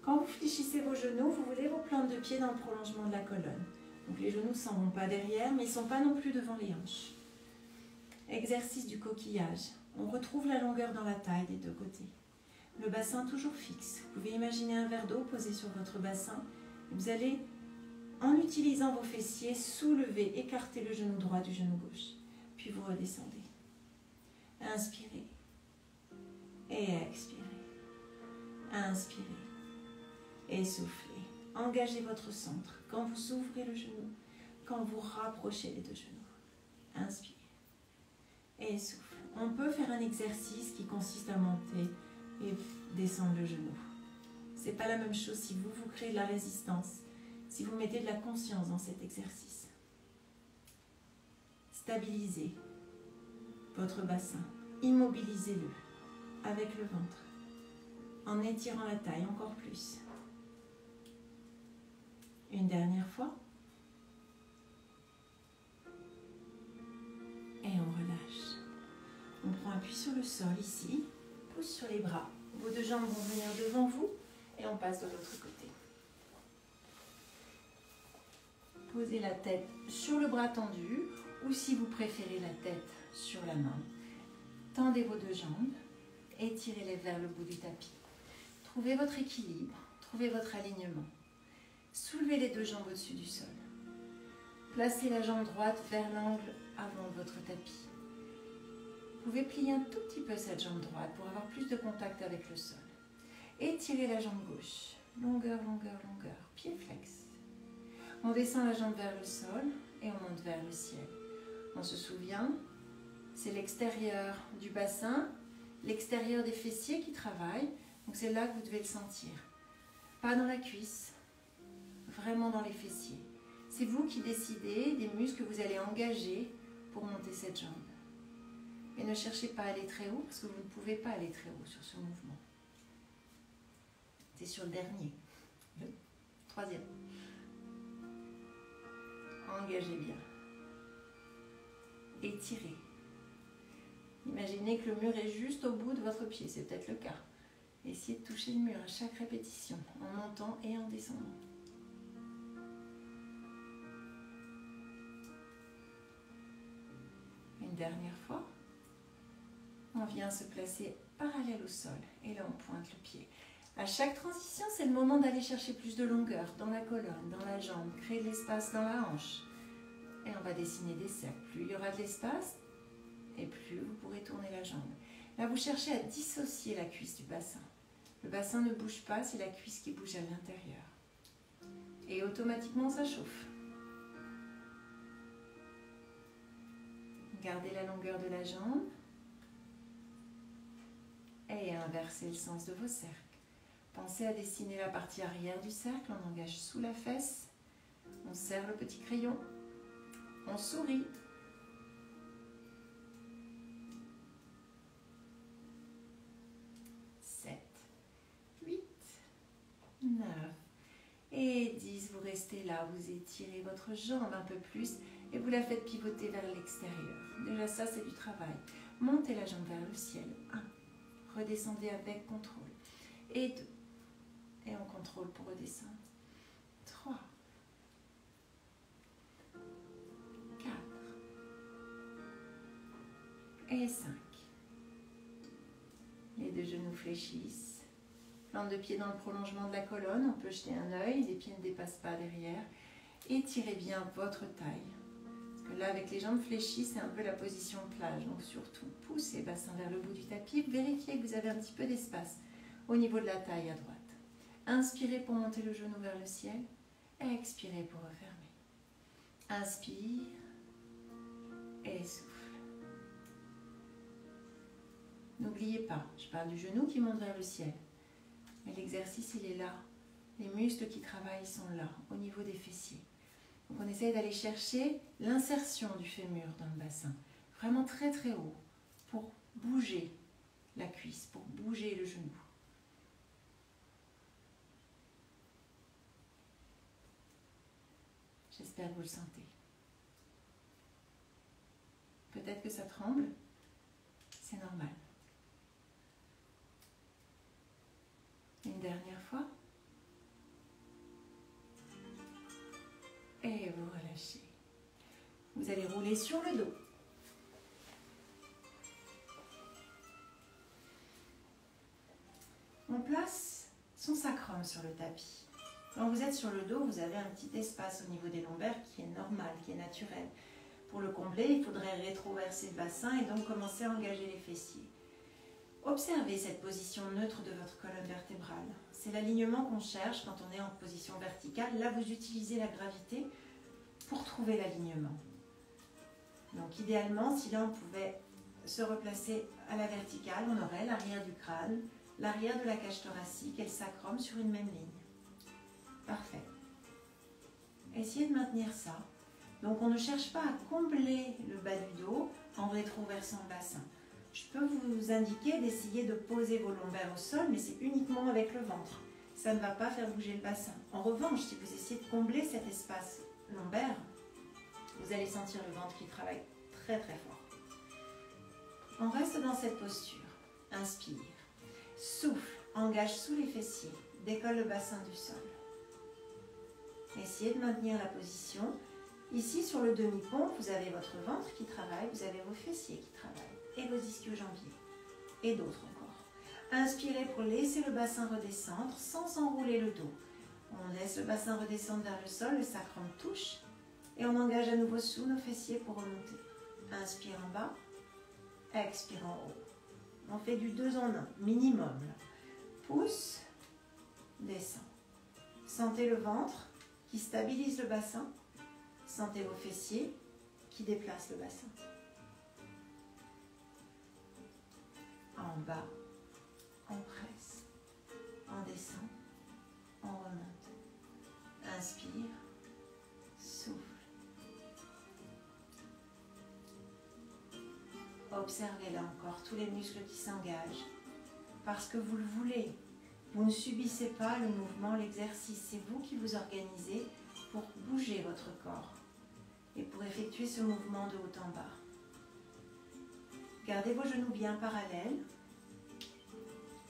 B: Quand vous fléchissez vos genoux, vous voulez vos plantes de pied dans le prolongement de la colonne. Donc les genoux ne s'en vont pas derrière, mais ils ne sont pas non plus devant les hanches. Exercice du coquillage. On retrouve la longueur dans la taille des deux côtés. Le bassin toujours fixe. Vous pouvez imaginer un verre d'eau posé sur votre bassin. Vous allez, en utilisant vos fessiers, soulever, écarter le genou droit du genou gauche. Puis vous redescendez. Inspirez. Et expirez. Inspirez. Et soufflez. Engagez votre centre quand vous ouvrez le genou, quand vous rapprochez les deux genoux. Inspirez. Et soufflez. On peut faire un exercice qui consiste à monter et descendre le genou. C'est pas la même chose si vous vous créez de la résistance, si vous mettez de la conscience dans cet exercice. Stabilisez votre bassin, immobilisez-le avec le ventre en étirant la taille encore plus. Une dernière fois. Et on relâche. On prend appui sur le sol ici, pousse sur les bras. Vos deux jambes vont venir devant vous et on passe de l'autre côté. Posez la tête sur le bras tendu ou si vous préférez la tête sur la main. Tendez vos deux jambes, étirez-les vers le bout du tapis. Trouvez votre équilibre, trouvez votre alignement. Soulevez les deux jambes au-dessus du sol. Placez la jambe droite vers l'angle avant votre tapis. Vous pouvez plier un tout petit peu cette jambe droite pour avoir plus de contact avec le sol. Étirez la jambe gauche. Longueur, longueur, longueur. Pied flex. On descend la jambe vers le sol et on monte vers le ciel. On se souvient, c'est l'extérieur du bassin, l'extérieur des fessiers qui travaillent. Donc c'est là que vous devez le sentir. Pas dans la cuisse, vraiment dans les fessiers. C'est vous qui décidez des muscles que vous allez engager pour monter cette jambe. Et ne cherchez pas à aller très haut parce que vous ne pouvez pas aller très haut sur ce mouvement. C'est sur le dernier, troisième. Engagez bien. Étirez. Imaginez que le mur est juste au bout de votre pied, c'est peut-être le cas. Essayez de toucher le mur à chaque répétition, en montant et en descendant. Une dernière fois. On vient se placer parallèle au sol et là on pointe le pied. À chaque transition, c'est le moment d'aller chercher plus de longueur dans la colonne, dans la jambe, créer de l'espace dans la hanche. Et on va dessiner des cercles. Plus il y aura de l'espace, et plus vous pourrez tourner la jambe. Là, vous cherchez à dissocier la cuisse du bassin. Le bassin ne bouge pas, c'est la cuisse qui bouge à l'intérieur. Et automatiquement, ça chauffe. Gardez la longueur de la jambe et inversez le sens de vos cercles. Pensez à dessiner la partie arrière du cercle, on engage sous la fesse, on serre le petit crayon, on sourit. 9 et 10. Vous restez là, vous étirez votre jambe un peu plus et vous la faites pivoter vers l'extérieur. Déjà ça, c'est du travail. Montez la jambe vers le ciel. 1. Redescendez avec contrôle. Et 2. Et on contrôle pour redescendre. 3. 4. Et 5. Les deux genoux fléchissent. Plante de pied dans le prolongement de la colonne. On peut jeter un œil. Les pieds ne dépassent pas derrière. Étirez bien votre taille. Parce que là, avec les jambes fléchies, c'est un peu la position plage. Donc surtout, poussez bassin vers le bout du tapis. Vérifiez que vous avez un petit peu d'espace au niveau de la taille à droite. Inspirez pour monter le genou vers le ciel. Expirez pour refermer. Inspire et souffle. N'oubliez pas, je parle du genou qui monte vers le ciel. L'exercice, il est là. Les muscles qui travaillent sont là, au niveau des fessiers. Donc on essaye d'aller chercher l'insertion du fémur dans le bassin, vraiment très très haut, pour bouger la cuisse, pour bouger le genou. J'espère que vous le sentez. Peut-être que ça tremble, c'est normal. Une dernière fois. Et vous relâchez. Vous allez rouler sur le dos. On place son sacrum sur le tapis. Quand vous êtes sur le dos, vous avez un petit espace au niveau des lombaires qui est normal, qui est naturel. Pour le combler, il faudrait rétroverser le bassin et donc commencer à engager les fessiers. Observez cette position neutre de votre colonne vertébrale. C'est l'alignement qu'on cherche quand on est en position verticale. Là, vous utilisez la gravité pour trouver l'alignement. Donc idéalement, si là on pouvait se replacer à la verticale, on aurait l'arrière du crâne, l'arrière de la cage thoracique et le sacrum sur une même ligne. Parfait. Essayez de maintenir ça. Donc on ne cherche pas à combler le bas du dos en rétroversant le bassin. Je peux vous indiquer d'essayer de poser vos lombaires au sol, mais c'est uniquement avec le ventre. Ça ne va pas faire bouger le bassin. En revanche, si vous essayez de combler cet espace lombaire, vous allez sentir le ventre qui travaille très très fort. On reste dans cette posture. Inspire. Souffle. Engage sous les fessiers. Décolle le bassin du sol. Essayez de maintenir la position. Ici, sur le demi-pont, vous avez votre ventre qui travaille, vous avez vos fessiers qui travaillent et vos ischio-jambiers. Et d'autres encore. Inspirez pour laisser le bassin redescendre sans enrouler le dos. On laisse le bassin redescendre vers le sol, le sacrum touche et on engage à nouveau sous nos fessiers pour remonter. Inspire en bas, expire en haut. On fait du 2 en 1, minimum. Pousse, descend. Sentez le ventre qui stabilise le bassin. Sentez vos fessiers qui déplacent le bassin. En bas, on presse, on descend, on remonte. Inspire, souffle. Observez là encore tous les muscles qui s'engagent parce que vous le voulez. Vous ne subissez pas le mouvement, l'exercice. C'est vous qui vous organisez pour bouger votre corps et pour effectuer ce mouvement de haut en bas. Gardez vos genoux bien parallèles.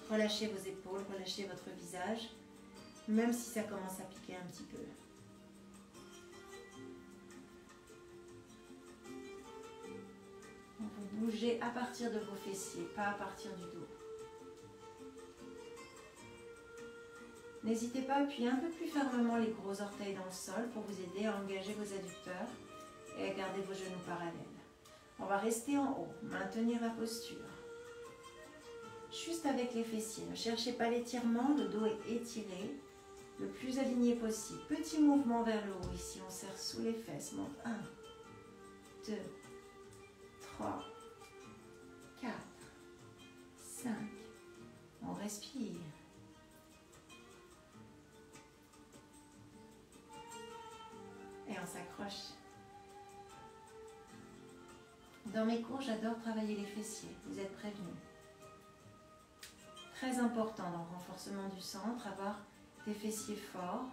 B: Relâchez vos épaules, relâchez votre visage, même si ça commence à piquer un petit peu. Vous bougez à partir de vos fessiers, pas à partir du dos. N'hésitez pas à appuyer un peu plus fermement les gros orteils dans le sol pour vous aider à engager vos adducteurs et à garder vos genoux parallèles. On va rester en haut, maintenir la posture. Juste avec les fessiers, ne cherchez pas l'étirement, le dos est étiré, le plus aligné possible. Petit mouvement vers le haut ici, on serre sous les fesses, monte 1, 2, 3, 4, 5. On respire. Et on s'accroche. Dans mes cours, j'adore travailler les fessiers. Vous êtes prévenus. Très important dans le renforcement du centre, avoir des fessiers forts.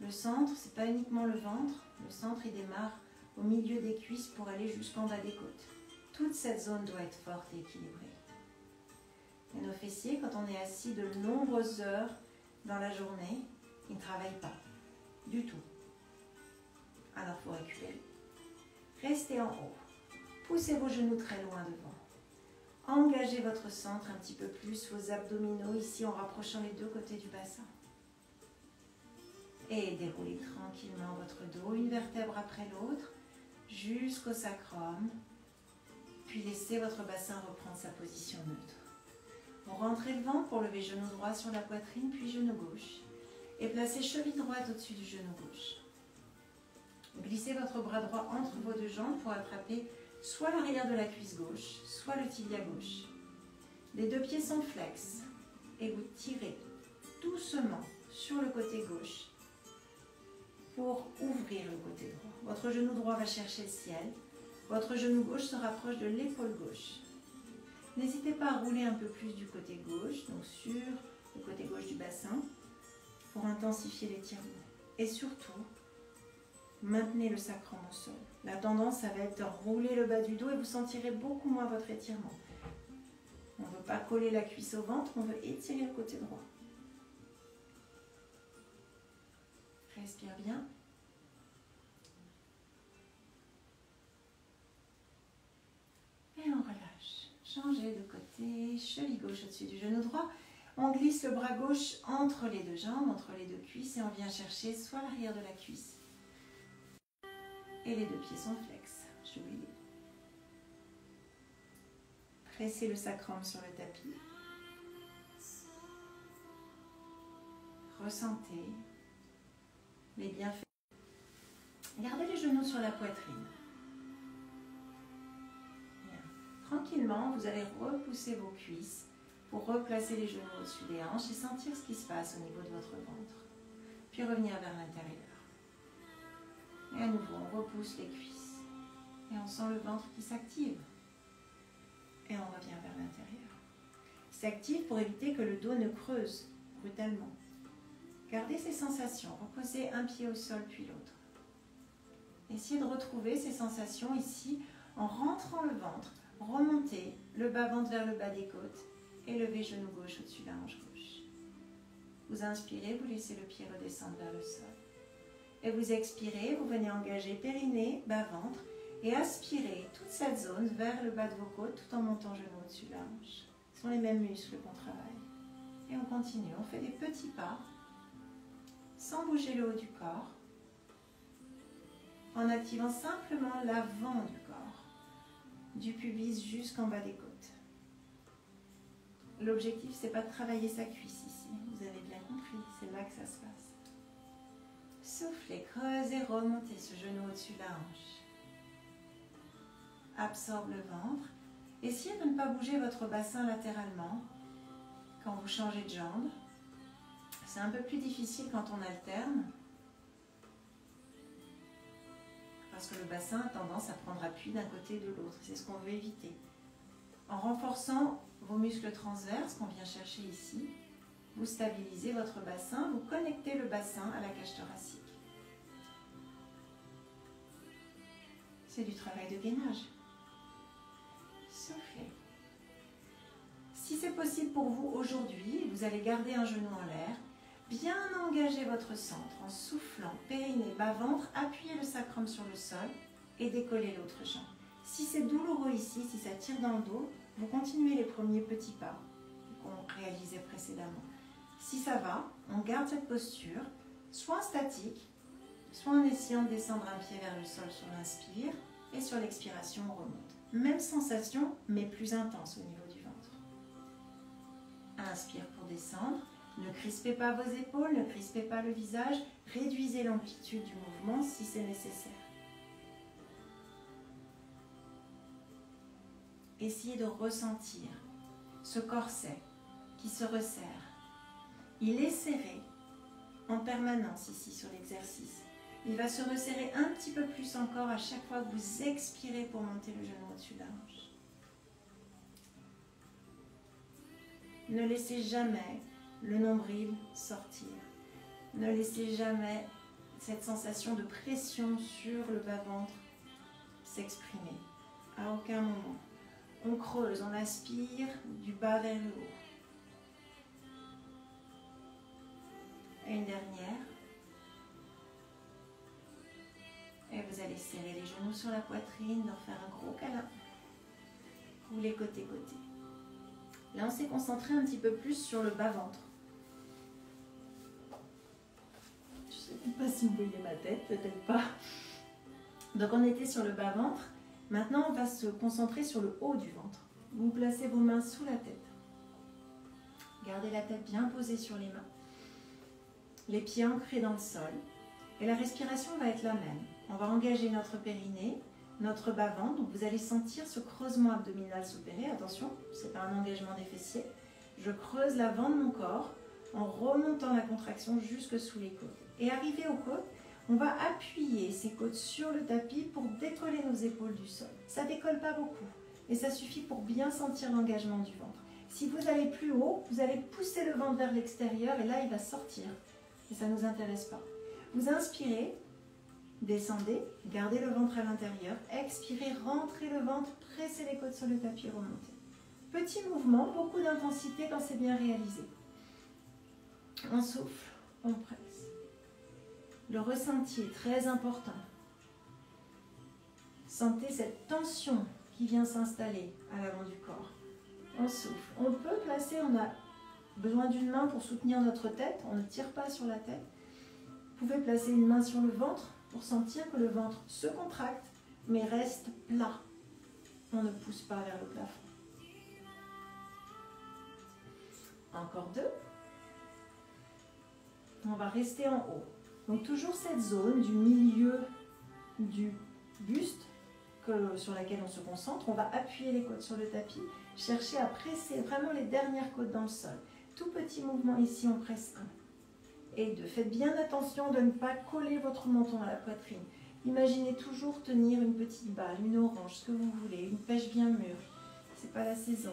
B: Le centre, c'est pas uniquement le ventre. Le centre, il démarre au milieu des cuisses pour aller jusqu'en bas des côtes. Toute cette zone doit être forte et équilibrée. Et nos fessiers, quand on est assis de nombreuses heures dans la journée, ils ne travaillent pas du tout. Alors, il faut récupérer. Restez en haut. Poussez vos genoux très loin devant. Engagez votre centre un petit peu plus, vos abdominaux ici en rapprochant les deux côtés du bassin. Et déroulez tranquillement votre dos, une vertèbre après l'autre, jusqu'au sacrum. Puis laissez votre bassin reprendre sa position neutre. Vous rentrez le ventre pour lever genou droit sur la poitrine, puis genou gauche. Et placez cheville droite au-dessus du genou gauche. Glissez votre bras droit entre vos deux jambes pour attraper soit l'arrière de la cuisse gauche, soit le tibia gauche. Les deux pieds sont flex et vous tirez doucement sur le côté gauche. pour ouvrir le côté droit. Votre genou droit va chercher le ciel. Votre genou gauche se rapproche de l'épaule gauche. N'hésitez pas à rouler un peu plus du côté gauche, donc sur le côté gauche du bassin, pour intensifier l'étirement. Et surtout, maintenez le sacrum au sol. La tendance, ça va être de rouler le bas du dos et vous sentirez beaucoup moins votre étirement. On ne veut pas coller la cuisse au ventre, on veut étirer le côté droit. Respire bien. Et on relâche. Changez de côté, cheville gauche au-dessus du genou droit. On glisse le bras gauche entre les deux jambes, entre les deux cuisses et on vient chercher soit l'arrière de la cuisse et les deux pieds sont flex. J'oublie. Pressez le sacrum sur le tapis. Ressentez les bienfaits. Gardez les genoux sur la poitrine. Tranquillement, vous allez repousser vos cuisses pour replacer les genoux au-dessus des hanches et sentir ce qui se passe au niveau de votre ventre. Puis revenir vers l'intérieur. Et à nouveau, on repousse les cuisses. Et on sent le ventre qui s'active. Et on revient vers l'intérieur. S'active pour éviter que le dos ne creuse brutalement. Gardez ces sensations. Reposez un pied au sol puis l'autre. Essayez de retrouver ces sensations ici en rentrant le ventre. Remontez le bas-ventre vers le bas des côtes et levez genou gauche au-dessus de la hanche gauche. Vous inspirez, vous laissez le pied redescendre vers le sol. Et vous expirez, vous venez engager périnée, bas-ventre et aspirez toute cette zone vers le bas de vos côtes tout en montant genou au-dessus de la hanche. Ce sont les mêmes muscles qu'on travaille. Et on continue, on fait des petits pas sans bouger le haut du corps en activant simplement l'avant du corps, du pubis jusqu'en bas des côtes. L'objectif, c'est pas de travailler sa cuisse ici, vous avez bien compris, c'est là que ça se. Soufflez, creusez, remontez ce genou au-dessus de la hanche. Absorbe le ventre. Essayez de ne pas bouger votre bassin latéralement quand vous changez de jambe. C'est un peu plus difficile quand on alterne. Parce que le bassin a tendance à prendre appui d'un côté et de l'autre. C'est ce qu'on veut éviter. En renforçant vos muscles transverses qu'on vient chercher ici, vous stabilisez votre bassin, vous connectez le bassin à la cage thoracique. C'est du travail de gainage. Soufflez. Si c'est possible pour vous aujourd'hui, vous allez garder un genou en l'air, bien engager votre centre en soufflant, périnée, bas-ventre, appuyez le sacrum sur le sol et décollez l'autre jambe. Si c'est douloureux ici, si ça tire dans le dos, vous continuez les premiers petits pas qu'on réalisait précédemment. Si ça va, on garde cette posture, soit statique, soit en essayant de descendre un pied vers le sol sur l'inspire et sur l'expiration on remonte. Même sensation, mais plus intense au niveau du ventre. Inspire pour descendre. Ne crispez pas vos épaules, ne crispez pas le visage. Réduisez l'amplitude du mouvement si c'est nécessaire. Essayez de ressentir ce corset qui se resserre. Il est serré en permanence ici sur l'exercice. Il va se resserrer un petit peu plus encore à chaque fois que vous expirez pour monter le genou au-dessus de la hanche. Ne laissez jamais le nombril sortir. Ne laissez jamais cette sensation de pression sur le bas-ventre s'exprimer. À aucun moment. On creuse, on aspire du bas vers le haut. Et une dernière. Et vous allez serrer les genoux sur la poitrine, leur faire un gros câlin. Roulez côté-côté. Là, on s'est concentré un petit peu plus sur le bas-ventre. Je ne sais pas si vous voyez ma tête, peut-être pas. Donc, on était sur le bas-ventre. Maintenant, on va se concentrer sur le haut du ventre. Vous placez vos mains sous la tête. Gardez la tête bien posée sur les mains. Les pieds ancrés dans le sol. Et la respiration va être la même. On va engager notre périnée, notre bas-ventre. Vous allez sentir ce creusement abdominal s'opérer. Attention, ce n'est pas un engagement des fessiers. Je creuse l'avant de mon corps en remontant la contraction jusque sous les côtes. Et arrivé aux côtes, On va appuyer ses côtes sur le tapis pour décoller nos épaules du sol. Ça décolle pas beaucoup, mais ça suffit pour bien sentir l'engagement du ventre. Si vous allez plus haut, vous allez pousser le ventre vers l'extérieur et là, il va sortir. Et ça ne nous intéresse pas. Vous inspirez, descendez, gardez le ventre à l'intérieur. Expirez, rentrez le ventre, pressez les côtes sur le tapis, remontez. Petit mouvement, beaucoup d'intensité quand c'est bien réalisé. On souffle, on presse. Le ressenti est très important. Sentez cette tension qui vient s'installer à l'avant du corps. On souffle. On peut placer, on a besoin d'une main pour soutenir notre tête. On ne tire pas sur la tête. Vous pouvez placer une main sur le ventre pour sentir que le ventre se contracte mais reste plat. On ne pousse pas vers le plafond. Encore deux. On va rester en haut. Donc toujours cette zone du milieu du buste sur laquelle on se concentre. On va appuyer les côtes sur le tapis, chercher à presser vraiment les dernières côtes dans le sol. Tout petit mouvement ici, on presse un. Et deux, faites bien attention de ne pas coller votre menton à la poitrine. Imaginez toujours tenir une petite balle, une orange, ce que vous voulez, une pêche bien mûre. C'est pas la saison.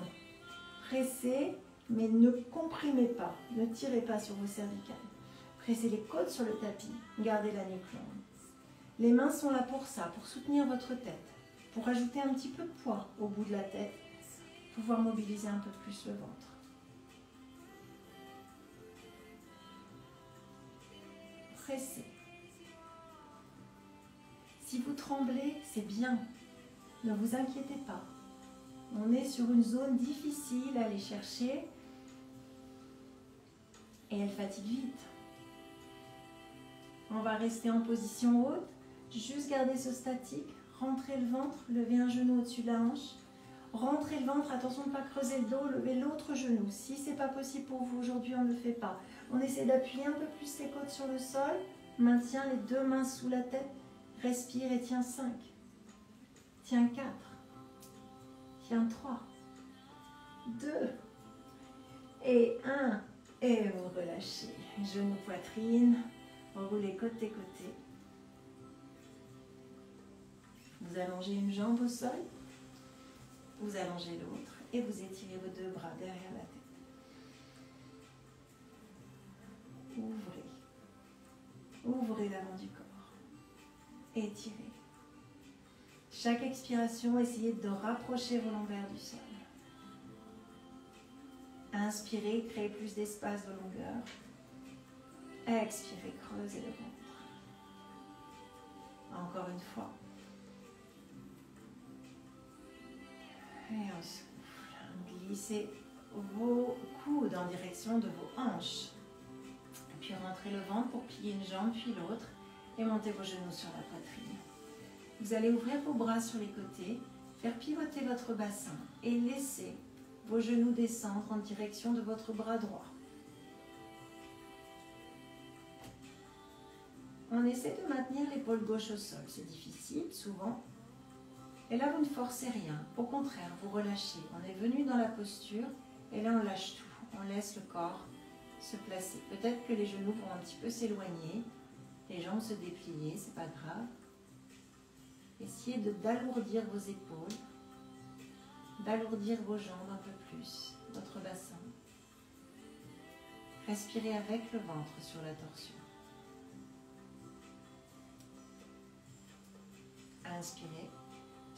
B: Pressez, mais ne comprimez pas, ne tirez pas sur vos cervicales. Pressez les côtes sur le tapis, gardez la nuque longue. Les mains sont là pour ça, pour soutenir votre tête, pour ajouter un petit peu de poids au bout de la tête, pouvoir mobiliser un peu plus le ventre. Si vous tremblez, c'est bien. Ne vous inquiétez pas. On est sur une zone difficile à aller chercher et elle fatigue vite. On va rester en position haute, juste garder ce statique, rentrer le ventre, lever un genou au-dessus de la hanche, rentrer le ventre, attention de ne pas creuser le dos, lever l'autre genou. Si c'est pas possible pour vous aujourd'hui, on ne le fait pas. On essaie d'appuyer un peu plus les côtes sur le sol, maintient les deux mains sous la tête, respire et tiens 5. Tiens 4. Tiens 3. 2. Et 1. Et vous relâchez. Genou, poitrine. Roulez côté côté. Vous allongez une jambe au sol. Vous allongez l'autre. Et vous étirez vos deux bras derrière la tête. Ouvrez. Ouvrez l'avant du corps. Étirez. Chaque expiration, essayez de rapprocher vos lombaires du sol. Inspirez, créez plus d'espace de longueur. Expirez, creusez le ventre. Encore une fois. Et on souffle. Glissez vos coudes en direction de vos hanches. Puis rentrez le ventre pour plier une jambe puis l'autre et montez vos genoux sur la poitrine. Vous allez ouvrir vos bras sur les côtés, faire pivoter votre bassin et laisser vos genoux descendre en direction de votre bras droit. On essaie de maintenir l'épaule gauche au sol. C'est difficile, souvent. Et là, vous ne forcez rien. Au contraire, vous relâchez. On est venu dans la posture et là, on lâche tout. On laisse le corps se placer. Peut-être que les genoux vont un petit peu s'éloigner, les jambes se déplier, c'est pas grave. Essayez d'alourdir vos épaules d'alourdir vos jambes un peu plus, votre bassin. Respirez avec le ventre sur la torsion. Inspirez.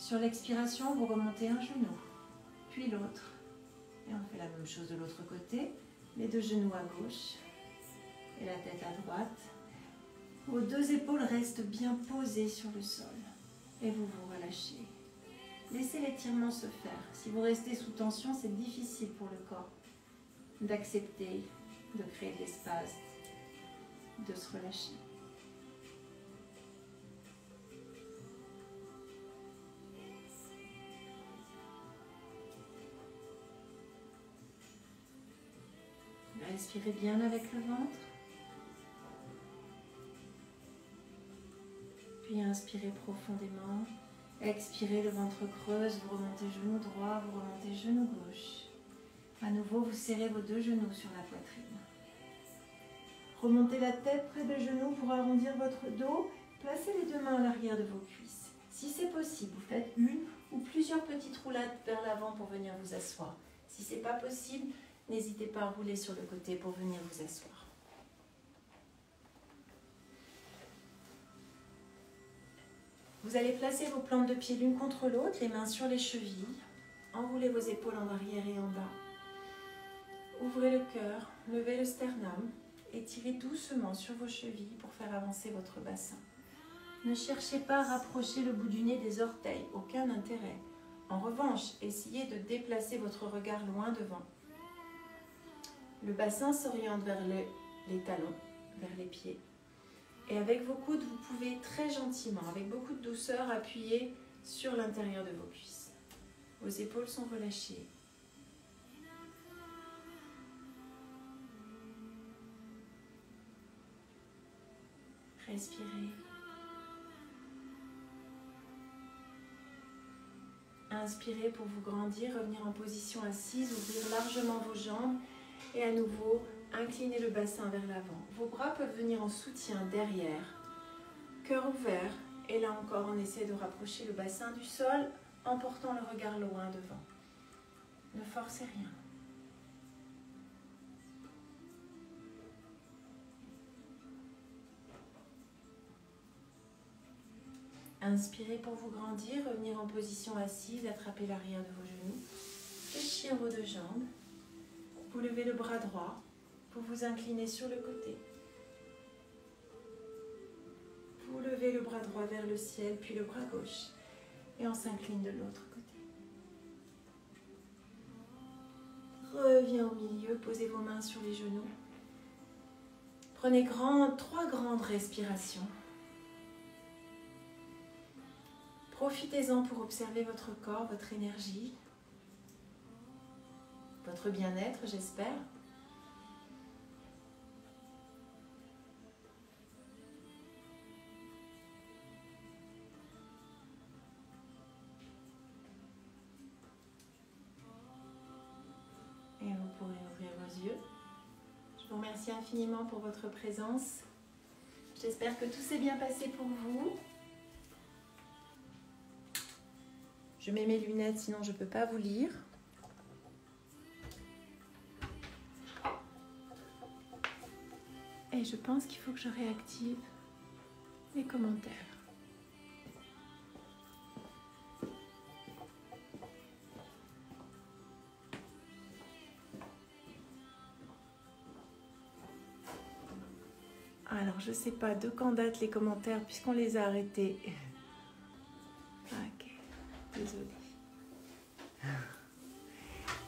B: Sur l'expiration, vous remontez un genou, puis l'autre. Et on fait la même chose de l'autre côté. Les deux genoux à gauche et la tête à droite. Vos deux épaules restent bien posées sur le sol et vous vous relâchez. Laissez l'étirement se faire. Si vous restez sous tension, c'est difficile pour le corps d'accepter, de créer de l'espace, de se relâcher. Respirez bien avec le ventre. Puis inspirez profondément. Expirez, le ventre creuse, vous remontez genou droit, vous remontez genou gauche. À nouveau, vous serrez vos deux genoux sur la poitrine. Remontez la tête près des genoux pour arrondir votre dos. Placez les deux mains à l'arrière de vos cuisses. Si c'est possible, vous faites une ou plusieurs petites roulades vers l'avant pour venir vous asseoir. Si ce n'est pas possible, n'hésitez pas à rouler sur le côté pour venir vous asseoir. Vous allez placer vos plantes de pied l'une contre l'autre, les mains sur les chevilles. Enroulez vos épaules en arrière et en bas. Ouvrez le cœur, levez le sternum, étirez doucement sur vos chevilles pour faire avancer votre bassin. Ne cherchez pas à rapprocher le bout du nez des orteils, aucun intérêt. En revanche, essayez de déplacer votre regard loin devant. Le bassin s'oriente vers les talons, vers les pieds. Et avec vos coudes, vous pouvez très gentiment, avec beaucoup de douceur, appuyer sur l'intérieur de vos cuisses. Vos épaules sont relâchées. Respirez. Inspirez pour vous grandir, revenir en position assise, ouvrir largement vos jambes et à nouveau inclinez le bassin vers l'avant. Vos bras peuvent venir en soutien derrière, cœur ouvert et là encore on essaie de rapprocher le bassin du sol en portant le regard loin devant. Ne forcez rien. Inspirez pour vous grandir, revenir en position assise, attrapez l'arrière de vos genoux, fléchir vos deux jambes. Vous levez le bras droit pour vous incliner sur le côté. Vous levez le bras droit vers le ciel, puis le bras gauche, et on s'incline de l'autre côté. Reviens au milieu, posez vos mains sur les genoux. Prenez trois grandes respirations. Profitez-en pour observer votre corps, votre énergie, bien-être, j'espère. Et vous pourrez ouvrir vos yeux. Je vous remercie infiniment pour votre présence. J'espère que tout s'est bien passé pour vous. Je mets mes lunettes, sinon je ne peux pas vous lire. Et je pense qu'il faut que je réactive les commentaires. Alors, je ne sais pas de quand datent les commentaires puisqu'on les a arrêtés Désolée.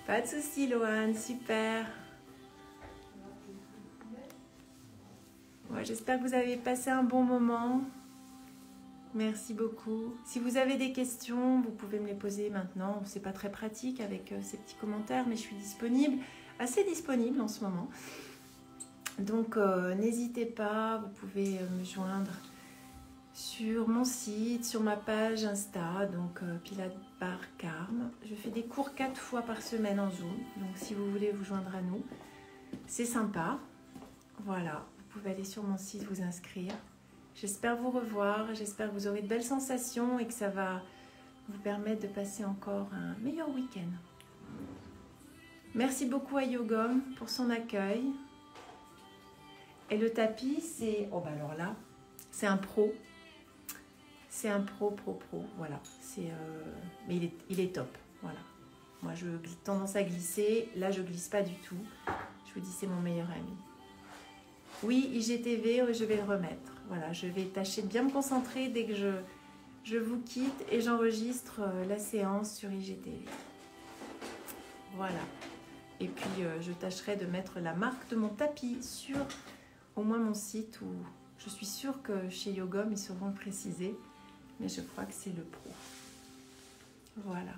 B: Pas de soucis, Loane, super. J'espère que vous avez passé un bon moment. Merci beaucoup. Si vous avez des questions, vous pouvez me les poser maintenant. C'est pas très pratique avec euh, ces petits commentaires, mais je suis disponible, assez disponible en ce moment. Donc euh, n'hésitez pas, vous pouvez euh, me joindre sur mon site, sur ma page Insta, donc euh, Pilate Bar Carme. Je fais des cours quatre fois par semaine en Zoom, donc si vous voulez vous joindre à nous, c'est sympa. Voilà, pouvez aller sur mon site vous inscrire. J'espère vous revoir, j'espère que vous aurez de belles sensations et que ça va vous permettre de passer encore un meilleur week-end. Merci beaucoup à Yogom pour son accueil. Et le tapis, c'est... Oh bah alors là, c'est un pro. C'est un pro, pro, pro. Voilà. C'est, euh, mais il est, il est top. Voilà. Moi, je tendance à glisser. Là, je glisse pas du tout. Je vous dis, c'est mon meilleur ami. Oui, IGTV, je vais le remettre. Voilà, je vais tâcher de bien me concentrer dès que je, vous quitte et j'enregistre euh, la séance sur IGTV. Voilà. Et puis, euh, je tâcherai de mettre la marque de mon tapis sur au moins mon site où je suis sûre que chez Yogom, ils sauront le préciser mais je crois que c'est le pro. Voilà.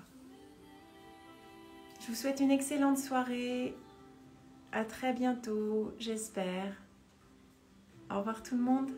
B: Je vous souhaite une excellente soirée. À très bientôt, j'espère. Au revoir tout le monde.